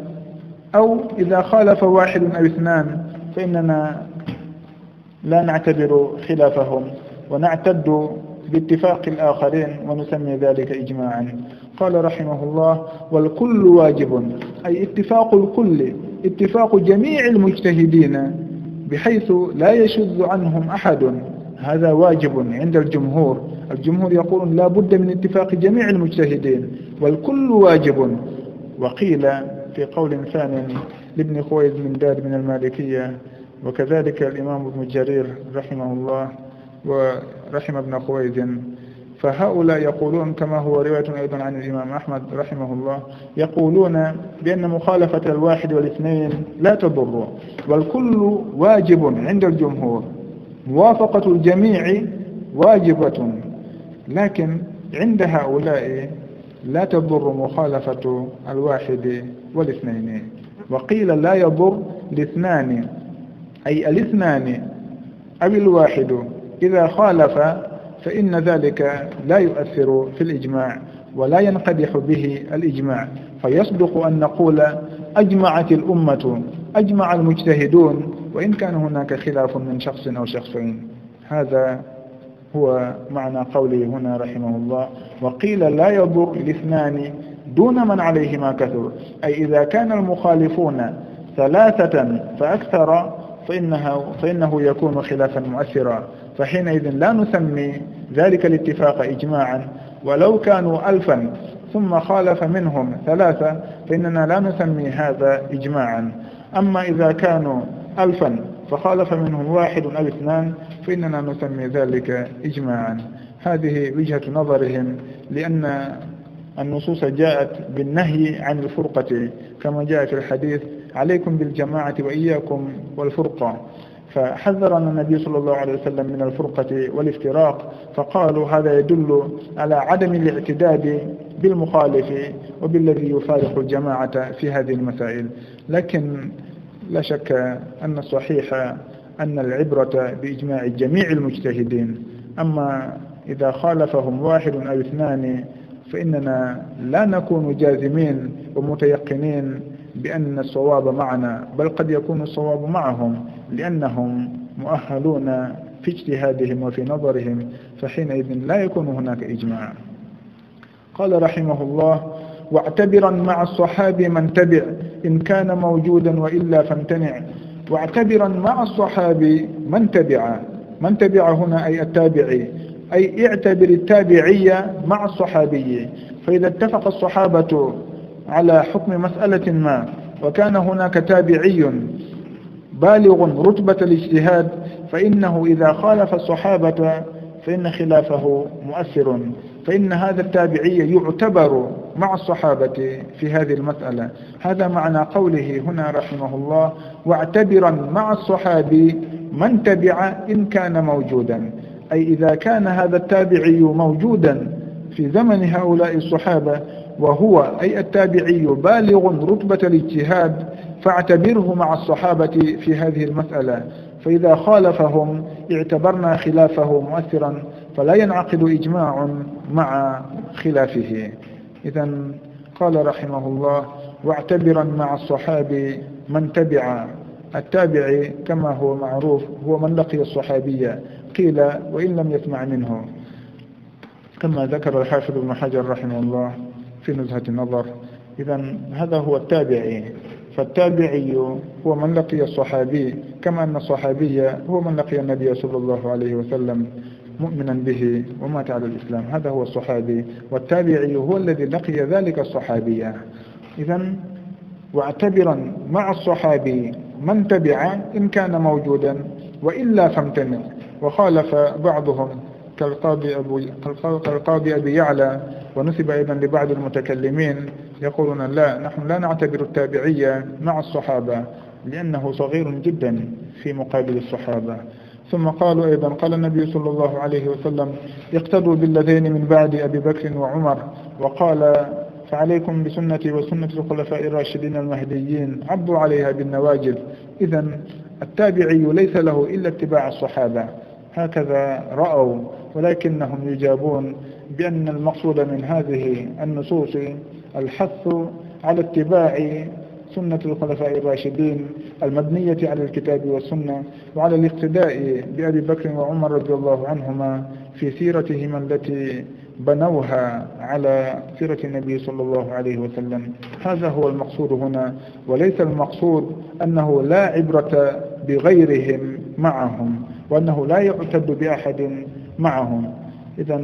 أو إذا خالف واحد أو اثنان فإننا لا نعتبر خلافهم ونعتد باتفاق الآخرين ونسمي ذلك إجماعا. قال رحمه الله والكل واجب أي اتفاق الكل اتفاق جميع المجتهدين بحيث لا يشذ عنهم أحد. هذا واجب عند الجمهور. الجمهور يقولون لا بد من اتفاق جميع المجتهدين. والكل واجب. وقيل في قول ثاني لابن خويز من دار من المالكية وكذلك الإمام ابن جرير رحمه الله ورحم ابن خويز فهؤلاء يقولون كما هو رواية أيضا عن الإمام أحمد رحمه الله يقولون بأن مخالفة الواحد والاثنين لا تضر والكل واجب عند الجمهور موافقة الجميع واجبة لكن عند هؤلاء لا تضر مخالفة الواحد والاثنين. وقيل لا يضر الاثنان. أي الاثنان أو الواحد إذا خالف فإن ذلك لا يؤثر في الإجماع ولا ينقدح به الإجماع. فيصدق أن نقول أجمعت الأمة أجمع المجتهدون وإن كان هناك خلاف من شخص أو شخصين. هذا هو معنى قوله هنا رحمه الله. وقيل لا يضر الاثنان دون من عليهما كثر. أي إذا كان المخالفون ثلاثة فأكثر فإنه, فإنه يكون خلافا مؤثرا. فحينئذ لا نسمي ذلك الاتفاق إجماعا. ولو كانوا ألفا ثم خالف منهم ثلاثة فإننا لا نسمي هذا إجماعا. أما إذا كانوا ألفا فخالف منهم واحد أو اثنان فإننا نسمي ذلك إجماعا. هذه وجهة نظرهم لأن النصوص جاءت بالنهي عن الفرقة كما جاء في الحديث عليكم بالجماعة وإياكم والفرقة. فحذرنا النبي صلى الله عليه وسلم من الفرقة والافتراق فقالوا هذا يدل على عدم الاعتداد بالمخالف وبالذي يفارق الجماعة في هذه المسائل. لكن لا شك أن الصحيح أن العبرة بإجماع جميع المجتهدين. أما إذا خالفهم واحد أو اثنان فإننا لا نكون جازمين ومتيقنين بأن الصواب معنا بل قد يكون الصواب معهم لأنهم مؤهلون في اجتهادهم وفي نظرهم فحينئذ لا يكون هناك إجماع. قال رحمه الله واعتبرا مع الصحابي من تبع إن كان موجودا وإلا فامتنع. واعتبرا مع الصحابي من تبع من تبع هنا أي التابعي أي اعتبر التابعية مع الصحابي. فإذا اتفق الصحابة على حكم مسألة ما وكان هناك تابعي بالغ رتبة الاجتهاد فإنه إذا خالف الصحابة فإن خلافه مؤثر فإن هذا التابعي يعتبر مع الصحابة في هذه المسألة. هذا معنى قوله هنا رحمه الله واعتبرا مع الصحابي من تبع إن كان موجودا أي إذا كان هذا التابعي موجودا في زمن هؤلاء الصحابة وهو أي التابعي بالغ رتبة الاجتهاد فاعتبره مع الصحابة في هذه المسألة. فإذا خالفهم اعتبرنا خلافه مؤثرا فلا ينعقد إجماع مع خلافه. إذا قال رحمه الله واعتبرا مع الصحابي من تبع التابع كما هو معروف هو من لقي الصحابية قيل وإن لم يسمع منه. كما ذكر الحافظ ابن حجر رحمه الله. في نزهة النظر. إذا هذا هو التابعي. فالتابعي هو من لقي الصحابي كما أن الصحابي هو من لقي النبي صلى الله عليه وسلم مؤمنا به ومات على الإسلام. هذا هو الصحابي. والتابعي هو الذي لقي ذلك الصحابي. إذا واعتبرا مع الصحابي من تبع إن كان موجودا وإلا فامتنع. وخالف بعضهم. كالقاضي أبو كالقاضي أبي يعلى ونسب أيضا لبعض المتكلمين يقولون لا نحن لا نعتبر التابعية مع الصحابة لأنه صغير جدا في مقابل الصحابة. ثم قالوا أيضا قال النبي صلى الله عليه وسلم اقتدوا بالذين من بعد أبي بكر وعمر وقال فعليكم بسنتي وسنة الخلفاء الراشدين المهديين عضوا عليها بالنواجذ. إذا التابعي ليس له إلا اتباع الصحابة. هكذا رأوا ولكنهم يجابون بأن المقصود من هذه النصوص الحث على اتباع سنة الخلفاء الراشدين المبنية على الكتاب والسنة وعلى الاقتداء بأبي بكر وعمر رضي الله عنهما في سيرتهما التي بنوها على سيرة النبي صلى الله عليه وسلم. هذا هو المقصود هنا وليس المقصود أنه لا عبرة بغيرهم معهم وأنه لا يعتد بأحد معهم. إذا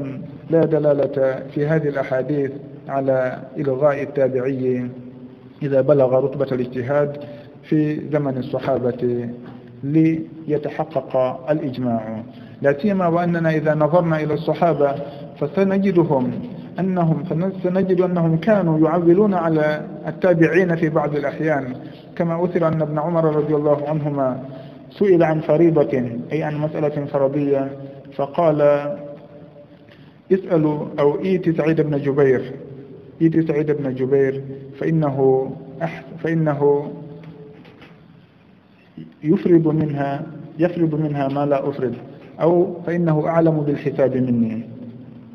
لا دلالة في هذه الأحاديث على إلغاء التابعي إذا بلغ رتبة الاجتهاد في زمن الصحابة ليتحقق الإجماع. لا سيما وأننا إذا نظرنا إلى الصحابة فسنجدهم أنهم سنجد أنهم كانوا يعولون على التابعين في بعض الأحيان. كما أثر أن ابن عمر رضي الله عنهما سئل عن فريضة أي عن مسألة فرضية. فقال اسألوا أو إيت سعيد بن جبير إيت سعيد بن جبير فإنه, فإنه يفرض منها يفرض منها ما لا أفرض أو فإنه أعلم بالحساب مني.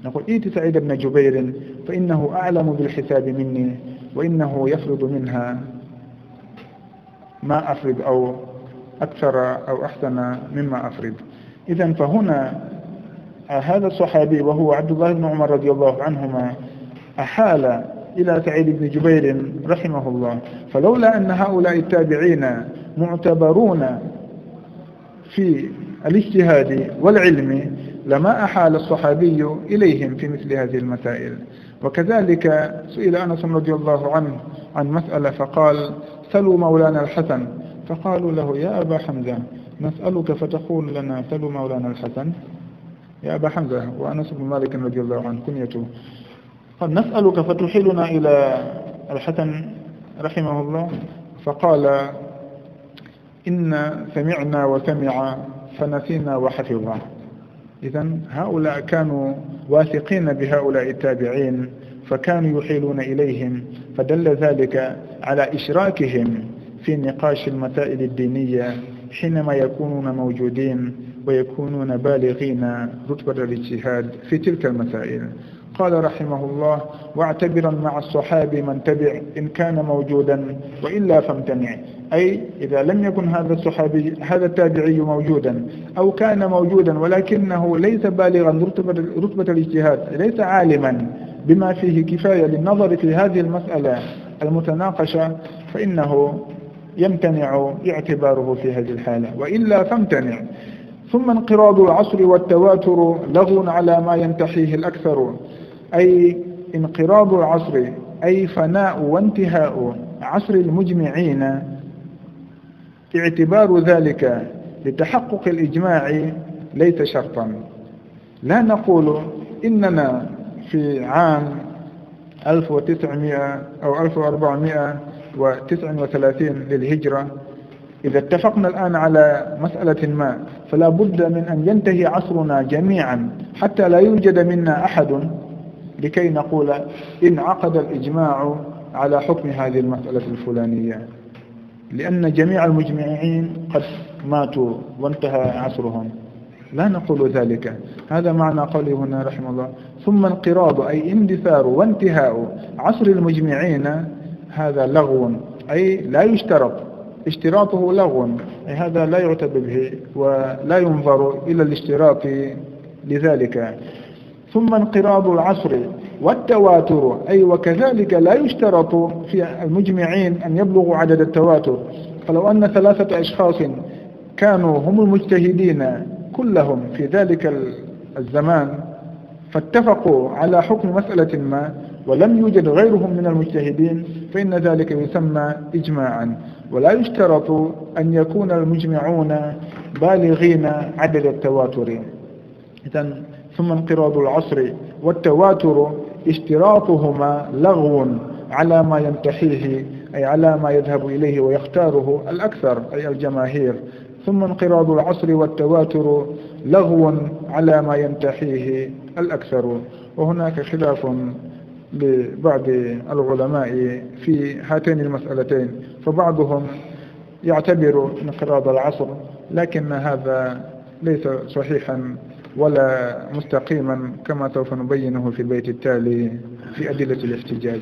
نقول إيت سعيد بن جبير فإنه أعلم بالحساب مني وإنه يفرض منها ما أفرض أو أكثر أو أحسن مما أفرض إذا فهنا هذا الصحابي وهو عبد الله بن عمر رضي الله عنهما أحال إلى سعيد بن جبير رحمه الله. فلولا أن هؤلاء التابعين معتبرون في الاجتهاد والعلم لما أحال الصحابي إليهم في مثل هذه المسائل. وكذلك سئل أنس رضي الله عنه عن مسألة فقال سلوا مولانا الحسن. فقالوا له يا أبا حمزة نسألك فتقول لنا سلوا مولانا الحسن. يا أبا حمزة وأنس بن مالك رضي الله عنه كنيته. قال نسألك فتحيلنا إلى الحسن رحمه الله. فقال إن سمعنا وسمع فنسينا وحفظا إذا هؤلاء كانوا واثقين بهؤلاء التابعين فكانوا يحيلون إليهم فدل ذلك على إشراكهم في نقاش المسائل الدينية حينما يكونون موجودين. ويكونون بالغين رتبة الاجتهاد في تلك المسائل. قال رحمه الله واعتبرا مع الصحابي من تبع إن كان موجودا وإلا فامتنع. أي إذا لم يكن هذا الصحابي هذا التابعي موجودا أو كان موجودا ولكنه ليس بالغا رتبة, رتبة الاجتهاد ليس عالما بما فيه كفاية للنظر في هذه المسألة المتناقشة فإنه يمتنع اعتباره في هذه الحالة. وإلا فامتنع. ثم انقراض العصر والتواتر لغو على ما ينتحيه الأكثر. أي انقراض العصر أي فناء وانتهاء عصر المجمعين. اعتبار ذلك لتحقق الإجماع ليس شرطا. لا نقول إننا في عام 1900 أو 1439 للهجرة. إذا اتفقنا الآن على مسألة ما فلا بد من أن ينتهي عصرنا جميعا حتى لا يوجد منا أحد لكي نقول انعقد الإجماع على حكم هذه المسألة الفلانية. لأن جميع المجمعين قد ماتوا وانتهى عصرهم. لا نقول ذلك. هذا معنى قوله هنا رحمه الله. ثم انقراض أي اندثار وانتهاء عصر المجمعين هذا لغو أي لا يشترط. اشتراطه لغو. هذا لا يعتبر به ولا ينظر إلى الاشتراط لذلك. ثم انقراض العصر والتواتر. أي وكذلك لا يشترط في المجمعين أن يبلغوا عدد التواتر. فلو أن ثلاثة أشخاص كانوا هم المجتهدين كلهم في ذلك الزمان فاتفقوا على حكم مسألة ما ولم يوجد غيرهم من المجتهدين فإن ذلك يسمى إجماعا. ولا يشترط أن يكون المجمعون بالغين عدد التواتر إذا ثم انقراض العصر والتواتر اشتراطهما لغو على ما ينتحيه أي على ما يذهب إليه ويختاره الأكثر أي الجماهير. ثم انقراض العصر والتواتر لغو على ما ينتحيه الأكثر. وهناك خلاف لبعض العلماء في هاتين المسألتين فبعضهم يعتبر انقراض العصر لكن هذا ليس صحيحا ولا مستقيما كما سوف نبينه في البيت التالي في أدلة الاحتجاج.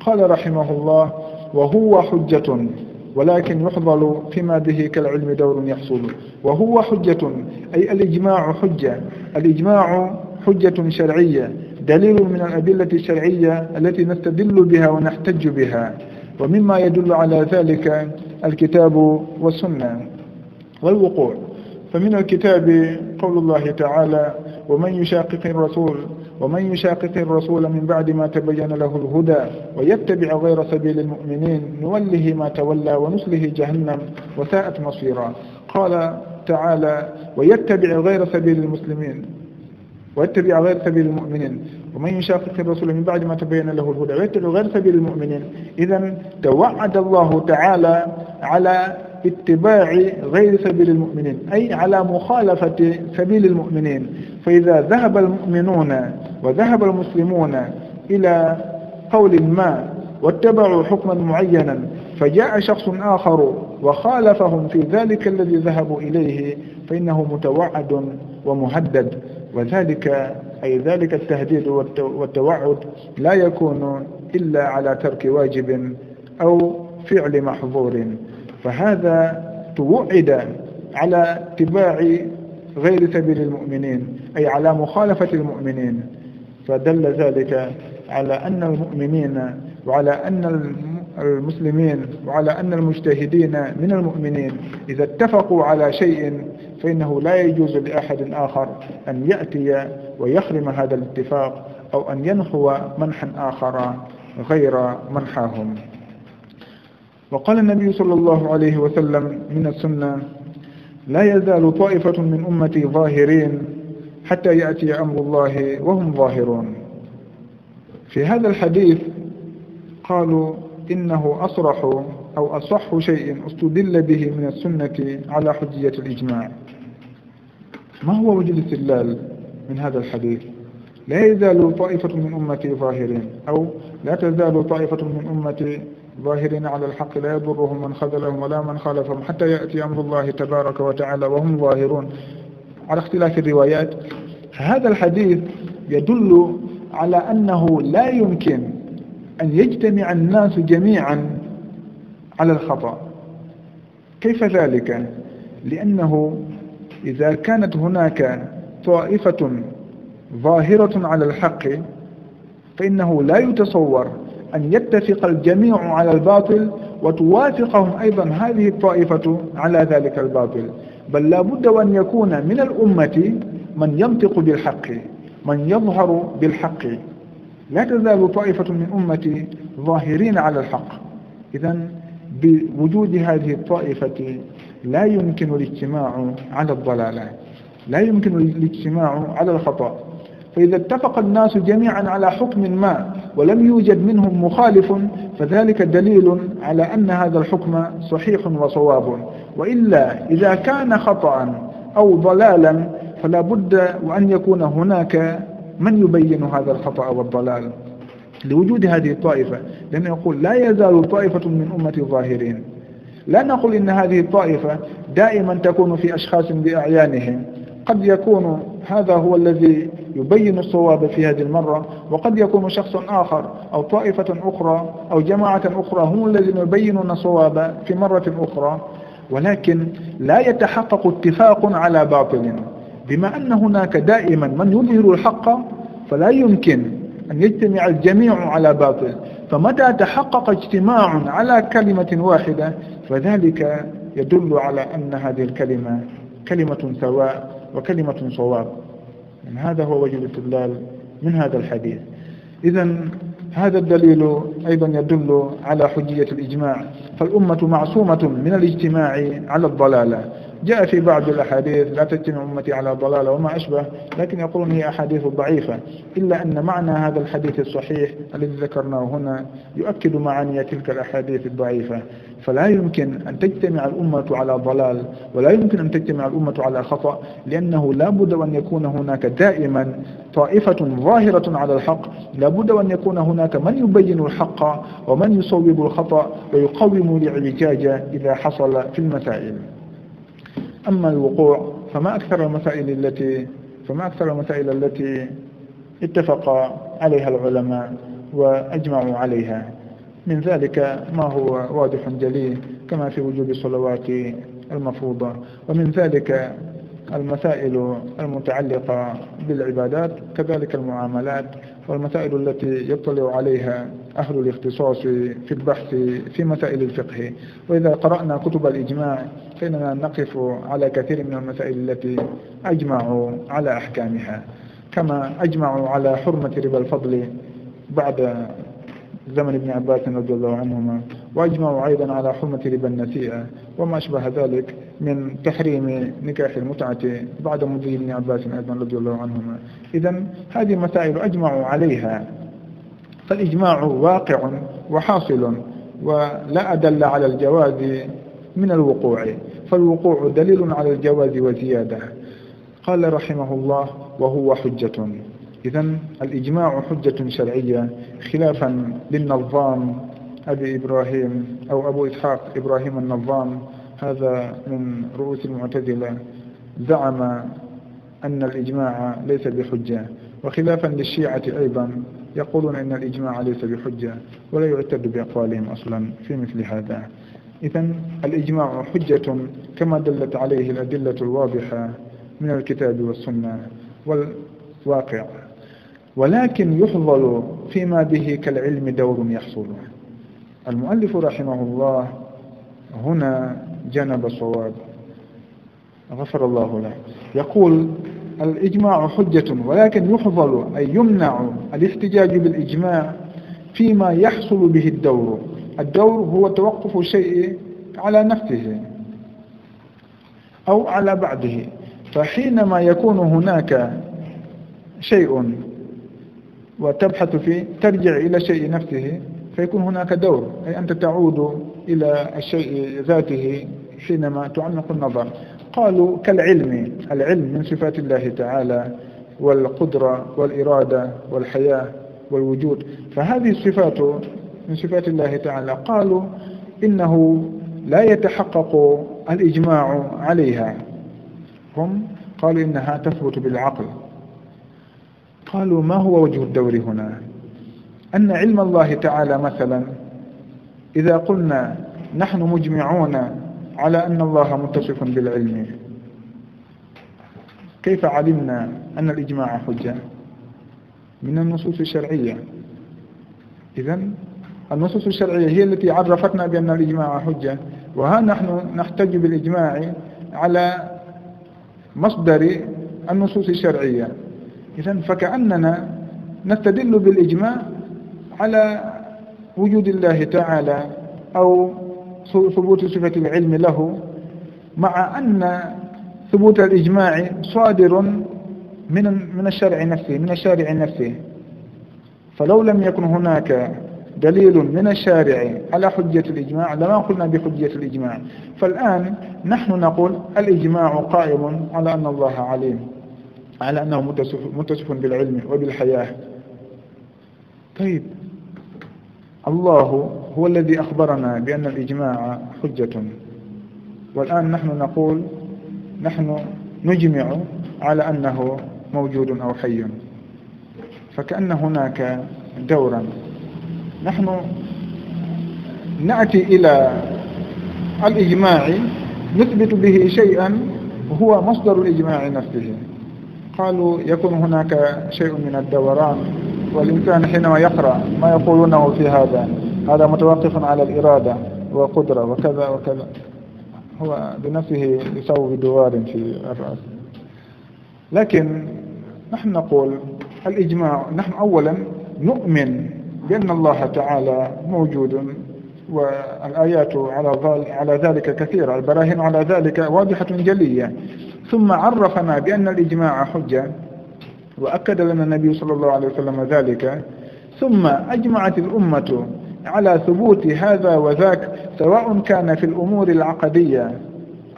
قال رحمه الله وهو حجة ولكن يحضل فيما به كالعلم دور يحصل. وهو حجة أي الإجماع حجة الإجماع حجة شرعية دليل من الأدلة الشرعية التي نستدل بها ونحتج بها ومما يدل على ذلك الكتاب والسنة والوقوع. فمن الكتاب قول الله تعالى ومن يشاقق الرسول ومن يشاقق الرسول من بعد ما تبين له الهدى ويتبع غير سبيل المؤمنين نوله ما تولى ونسله جهنم وساءت مصيرا. قال تعالى ويتبع غير سبيل المسلمين. ويتبع غير سبيل المؤمنين. ومن يشاقق الرسول من بعد ما تبين له الهدى ويتبع غير سبيل المؤمنين. إذا توعد الله تعالى على اتباع غير سبيل المؤمنين أي على مخالفة سبيل المؤمنين. فإذا ذهب المؤمنون وذهب المسلمون إلى قول ما واتبعوا حكما معينا فجاء شخص آخر وخالفهم في ذلك الذي ذهبوا إليه فإنه متوعد ومهدد. وذلك أي ذلك التهديد والتوعد لا يكون إلا على ترك واجب أو فعل محظور. فهذا توعد على اتباع غير سبيل المؤمنين أي على مخالفة المؤمنين. فدل ذلك على أن المؤمنين وعلى أن المسلمين وعلى أن المجتهدين من المؤمنين إذا اتفقوا على شيء فإنه لا يجوز لأحد آخر أن يأتي ويخرم هذا الاتفاق أو أن ينحو منحا آخر غير منحاهم. وقال النبي صلى الله عليه وسلم من السنة لا يزال طائفة من أمتي ظاهرين حتى يأتي أمر الله وهم ظاهرون. في هذا الحديث قالوا إنه أصرح أو أصح شيء استدل به من السنة على حجية الإجماع. ما هو وجه الاستدلال من هذا الحديث؟ لا يزال طائفة من أمتي ظاهرين أو لا تزال طائفة من أمتي ظاهرين على الحق لا يضرهم من خذلهم ولا من خالفهم حتى يأتي أمر الله تبارك وتعالى وهم ظاهرون. على اختلاف الروايات هذا الحديث يدل على أنه لا يمكن أن يجتمع الناس جميعا على الخطأ. كيف ذلك؟ لأنه إذا كانت هناك طائفة ظاهرة على الحق فإنه لا يتصور أن يتفق الجميع على الباطل وتوافقهم أيضا هذه الطائفة على ذلك الباطل. بل لا بد وأن يكون من الأمة من ينطق بالحق من يظهر بالحق. لا تزال طائفة من أمتي ظاهرين على الحق. إذا بوجود هذه الطائفة لا يمكن الاجتماع على الضلالة لا يمكن الاجتماع على الخطأ. فإذا اتفق الناس جميعا على حكم ما ولم يوجد منهم مخالف فذلك دليل على أن هذا الحكم صحيح وصواب. وإلا إذا كان خطأ أو ضلالا فلا بد وأن يكون هناك من يبين هذا الخطأ والضلال لوجود هذه الطائفة. لأنه يقول لا يزال طائفة من أمة ظاهرين لا نقول إن هذه الطائفة دائما تكون في أشخاص بأعيانهم. قد يكون هذا هو الذي يبين الصواب في هذه المرة وقد يكون شخص آخر أو طائفة أخرى أو جماعة أخرى هم الذين يبينون الصواب في مرة أخرى. ولكن لا يتحقق اتفاق على باطل. بما أن هناك دائما من يظهر الحق فلا يمكن أن يجتمع الجميع على باطل. فمتى تحقق اجتماع على كلمة واحدة فذلك يدل على أن هذه الكلمة كلمة سواء وكلمة صواب. يعني هذا هو وجه الاستدلال من هذا الحديث. إذا هذا الدليل أيضا يدل على حجية الإجماع. فالأمة معصومة من الاجتماع على الضلالة. جاء في بعض الأحاديث لا تجتمع أمتي على ضلالة وما أشبه لكن يقولون هي أحاديث ضعيفة إلا أن معنى هذا الحديث الصحيح الذي ذكرناه هنا يؤكد معاني تلك الأحاديث الضعيفة. فلا يمكن أن تجتمع الأمة على ضلال ولا يمكن أن تجتمع الأمة على خطأ لأنه لا بد أن يكون هناك دائما طائفة ظاهرة على الحق لا بد أن يكون هناك من يبين الحق ومن يصوب الخطأ ويقوم الاعوجاج إذا حصل في المسائل. أما الوقوع فما أكثر المسائل التي فما أكثر المسائل التي اتفق عليها العلماء وأجمعوا عليها. من ذلك ما هو واضح جلي كما في وجوب الصلوات المفروضة. ومن ذلك المسائل المتعلقة بالعبادات كذلك المعاملات والمسائل التي يطلع عليها أهل الاختصاص في البحث في مسائل الفقه. وإذا قرأنا كتب الإجماع فإننا نقف على كثير من المسائل التي أجمعوا على أحكامها كما أجمعوا على حرمة ربا الفضل بعد زمن ابن عباس رضي الله عنهما وأجمعوا أيضا على حرمة ربا النسيئة وما أشبه ذلك من تحريم نكاح المتعة بعد مضي ابن عباس أيضا رضي الله عنهما. إذا هذه مسائل أجمعوا عليها فالإجماع واقع وحاصل ولا أدل على الجواز من الوقوع. فالوقوع دليل على الجواز وزيادة. قال رحمه الله وهو حجة. إذا الإجماع حجة شرعية خلافا للنظام أبي إبراهيم أو أبو إسحاق إبراهيم النظام. هذا من رؤوس المعتزلة. زعم أن الإجماع ليس بحجة. وخلافا للشيعة أيضا يقولون أن الإجماع ليس بحجة ولا يعتد بأقوالهم أصلا في مثل هذا. إذا الإجماع حجة كما دلت عليه الأدلة الواضحة من الكتاب والسنة والواقع ولكن يفضل فيما به كالعلم دور يحصل. المؤلف رحمه الله هنا جنب الصواب غفر الله له. يقول الإجماع حجة ولكن يفضل أي يمنع الاحتجاج بالإجماع فيما يحصل به الدور. الدور هو توقف الشيء على نفسه أو على بعده فحينما يكون هناك شيء وتبحث فيه ترجع إلى الشيء نفسه فيكون هناك دور. أي أنت تعود إلى الشيء ذاته حينما تعمق النظر. قالوا كالعلم. العلم من صفات الله تعالى والقدرة والإرادة والحياة والوجود. فهذه الصفات من صفات الله تعالى. قالوا إنه لا يتحقق الإجماع عليها. هم قالوا إنها تثبت بالعقل. قالوا ما هو وجه الدور هنا؟ أن علم الله تعالى مثلا إذا قلنا نحن مجمعون على أن الله متصف بالعلم كيف علمنا أن الإجماع حجة؟ من النصوص الشرعية. إذا النصوص الشرعية هي التي عرفتنا بأن الإجماع حجة وها نحن نحتج بالإجماع على مصدر النصوص الشرعية. إذا فكأننا نستدل بالإجماع على وجود الله تعالى أو ثبوت صفة العلم له مع أن ثبوت الإجماع صادر من من الشرع نفسه من الشارع نفسه. فلو لم يكن هناك دليل من الشارع على حجة الإجماع لما قلنا بحجة الإجماع. فالآن نحن نقول الإجماع قائم على أن الله عليم على أنه متصف, متصف بالعلم وبالحياة. طيب الله هو الذي أخبرنا بأن الإجماع حجة. والآن نحن نقول نحن نجمع على أنه موجود أو حي. فكأن هناك دورا نحن نأتي إلى الإجماع نثبت به شيئا هو مصدر الإجماع نفسه. قالوا يكون هناك شيء من الدوران والإنسان حينما يقرأ ما يقولونه في هذا هذا متوقف على الإرادة وقدرة وكذا وكذا. هو بنفسه يسوي دوار في الرأس. لكن نحن نقول الإجماع نحن أولا نؤمن بأن الله تعالى موجود والآيات على على ذلك كثيرة البراهين على ذلك واضحة جلية. ثم عرفنا بأن الإجماع حجة وأكد لنا النبي صلى الله عليه وسلم ذلك. ثم أجمعت الأمة على ثبوت هذا وذاك سواء كان في الأمور العقدية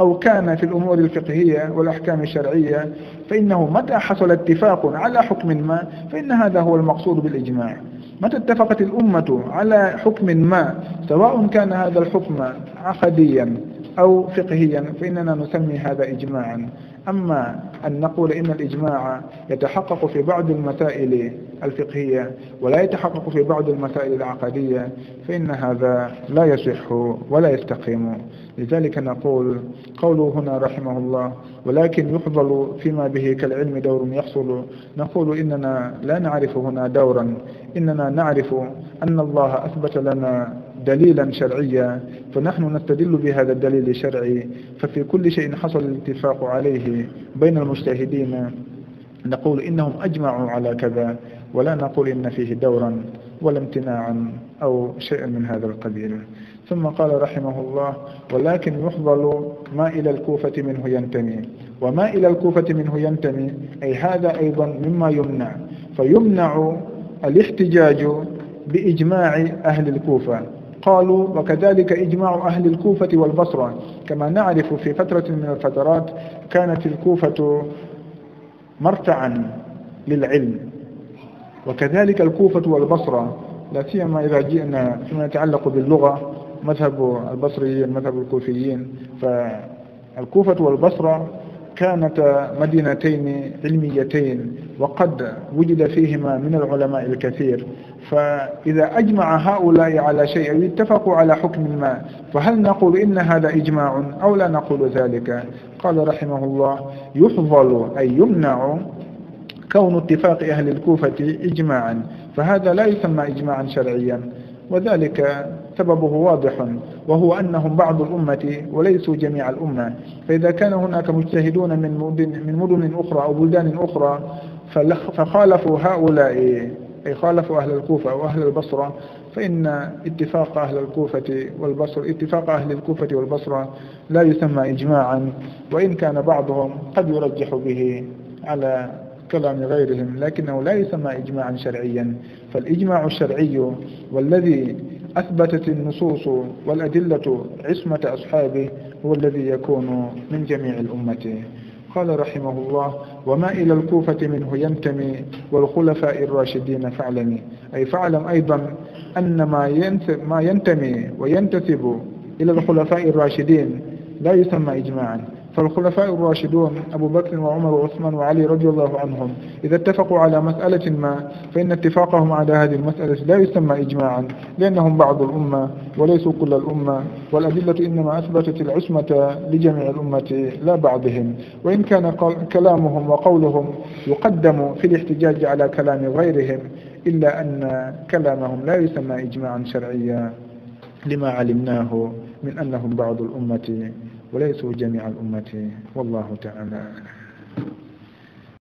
أو كان في الأمور الفقهية والأحكام الشرعية فإنه متى حصل اتفاق على حكم ما فإن هذا هو المقصود بالإجماع. متى اتفقت الأمة على حكم ما؟ سواء كان هذا الحكم عقديا أو فقهيا فإننا نسمي هذا إجماعا. أما أن نقول إن الإجماع يتحقق في بعض المسائل الفقهية ولا يتحقق في بعض المسائل العقدية فإن هذا لا يصح ولا يستقيم. لذلك نقول قوله هنا رحمه الله ولكن يفضل فيما به كالعلم دور يحصل نقول إننا لا نعرف هنا دورا إننا نعرف أن الله أثبت لنا دليلا شرعيا فنحن نستدل بهذا الدليل الشرعي ففي كل شيء حصل الاتفاق عليه بين المجتهدين. نقول إنهم أجمعوا على كذا ولا نقول إن فيه دورا ولا امتناعا أو شيئا من هذا القبيل. ثم قال رحمه الله ولكن يفضل ما إلى الكوفة منه ينتمي وما إلى الكوفة منه ينتمي أي هذا أيضا مما يمنع فيمنع الاحتجاج بإجماع أهل الكوفة. قالوا وكذلك إجماع أهل الكوفة والبصرة. كما نعرف في فترة من الفترات كانت الكوفة مرتعا للعلم وكذلك الكوفة والبصرة لا سيما إذا جئنا فيما يتعلق باللغة مذهب البصريين مذهب الكوفيين. فالكوفة والبصرة كانتا مدينتين علميتين وقد وجد فيهما من العلماء الكثير. فإذا أجمع هؤلاء على شيء اتفقوا على حكم ما فهل نقول إن هذا إجماع أو لا نقول ذلك؟ قال رحمه الله يفضل أي يمنع كون اتفاق أهل الكوفة إجماعا فهذا لا يسمى إجماعا شرعيا. وذلك سببه واضح وهو أنهم بعض الأمة وليسوا جميع الأمة. فإذا كان هناك مجتهدون من مدن, من مدن أخرى أو بلدان أخرى فخالفوا هؤلاء أي خالفوا أهل الكوفة أو أهل البصرة فإن اتفاق أهل الكوفة والبصرة اتفاق أهل الكوفة والبصرة لا يسمى إجماعا وإن كان بعضهم قد يرجح به على كلام غيرهم لكنه لا يسمى إجماعا شرعيا. فالإجماع الشرعي والذي أثبتت النصوص والأدلة عصمة أصحابه هو الذي يكون من جميع الأمة. قال رحمه الله وما إلى الكوفة منه ينتمي والخلفاء الراشدين فاعلمي أي فاعلم أيضا أن ما ينتمي وينتسب إلى الخلفاء الراشدين لا يسمى إجماعا. فالخلفاء الراشدون أبو بكر وعمر وعثمان وعلي رضي الله عنهم إذا اتفقوا على مسألة ما فإن اتفاقهم على هذه المسألة لا يسمى إجماعا لأنهم بعض الأمة وليسوا كل الأمة والأدلة إنما أثبتت العصمة لجميع الأمة لا بعضهم وإن كان كلامهم وقولهم يقدم في الاحتجاج على كلام غيرهم إلا أن كلامهم لا يسمى إجماعا شرعيا لما علمناه من أنهم بعض الأمة. وليسوا جميع الأمة والله تعالى أعلم.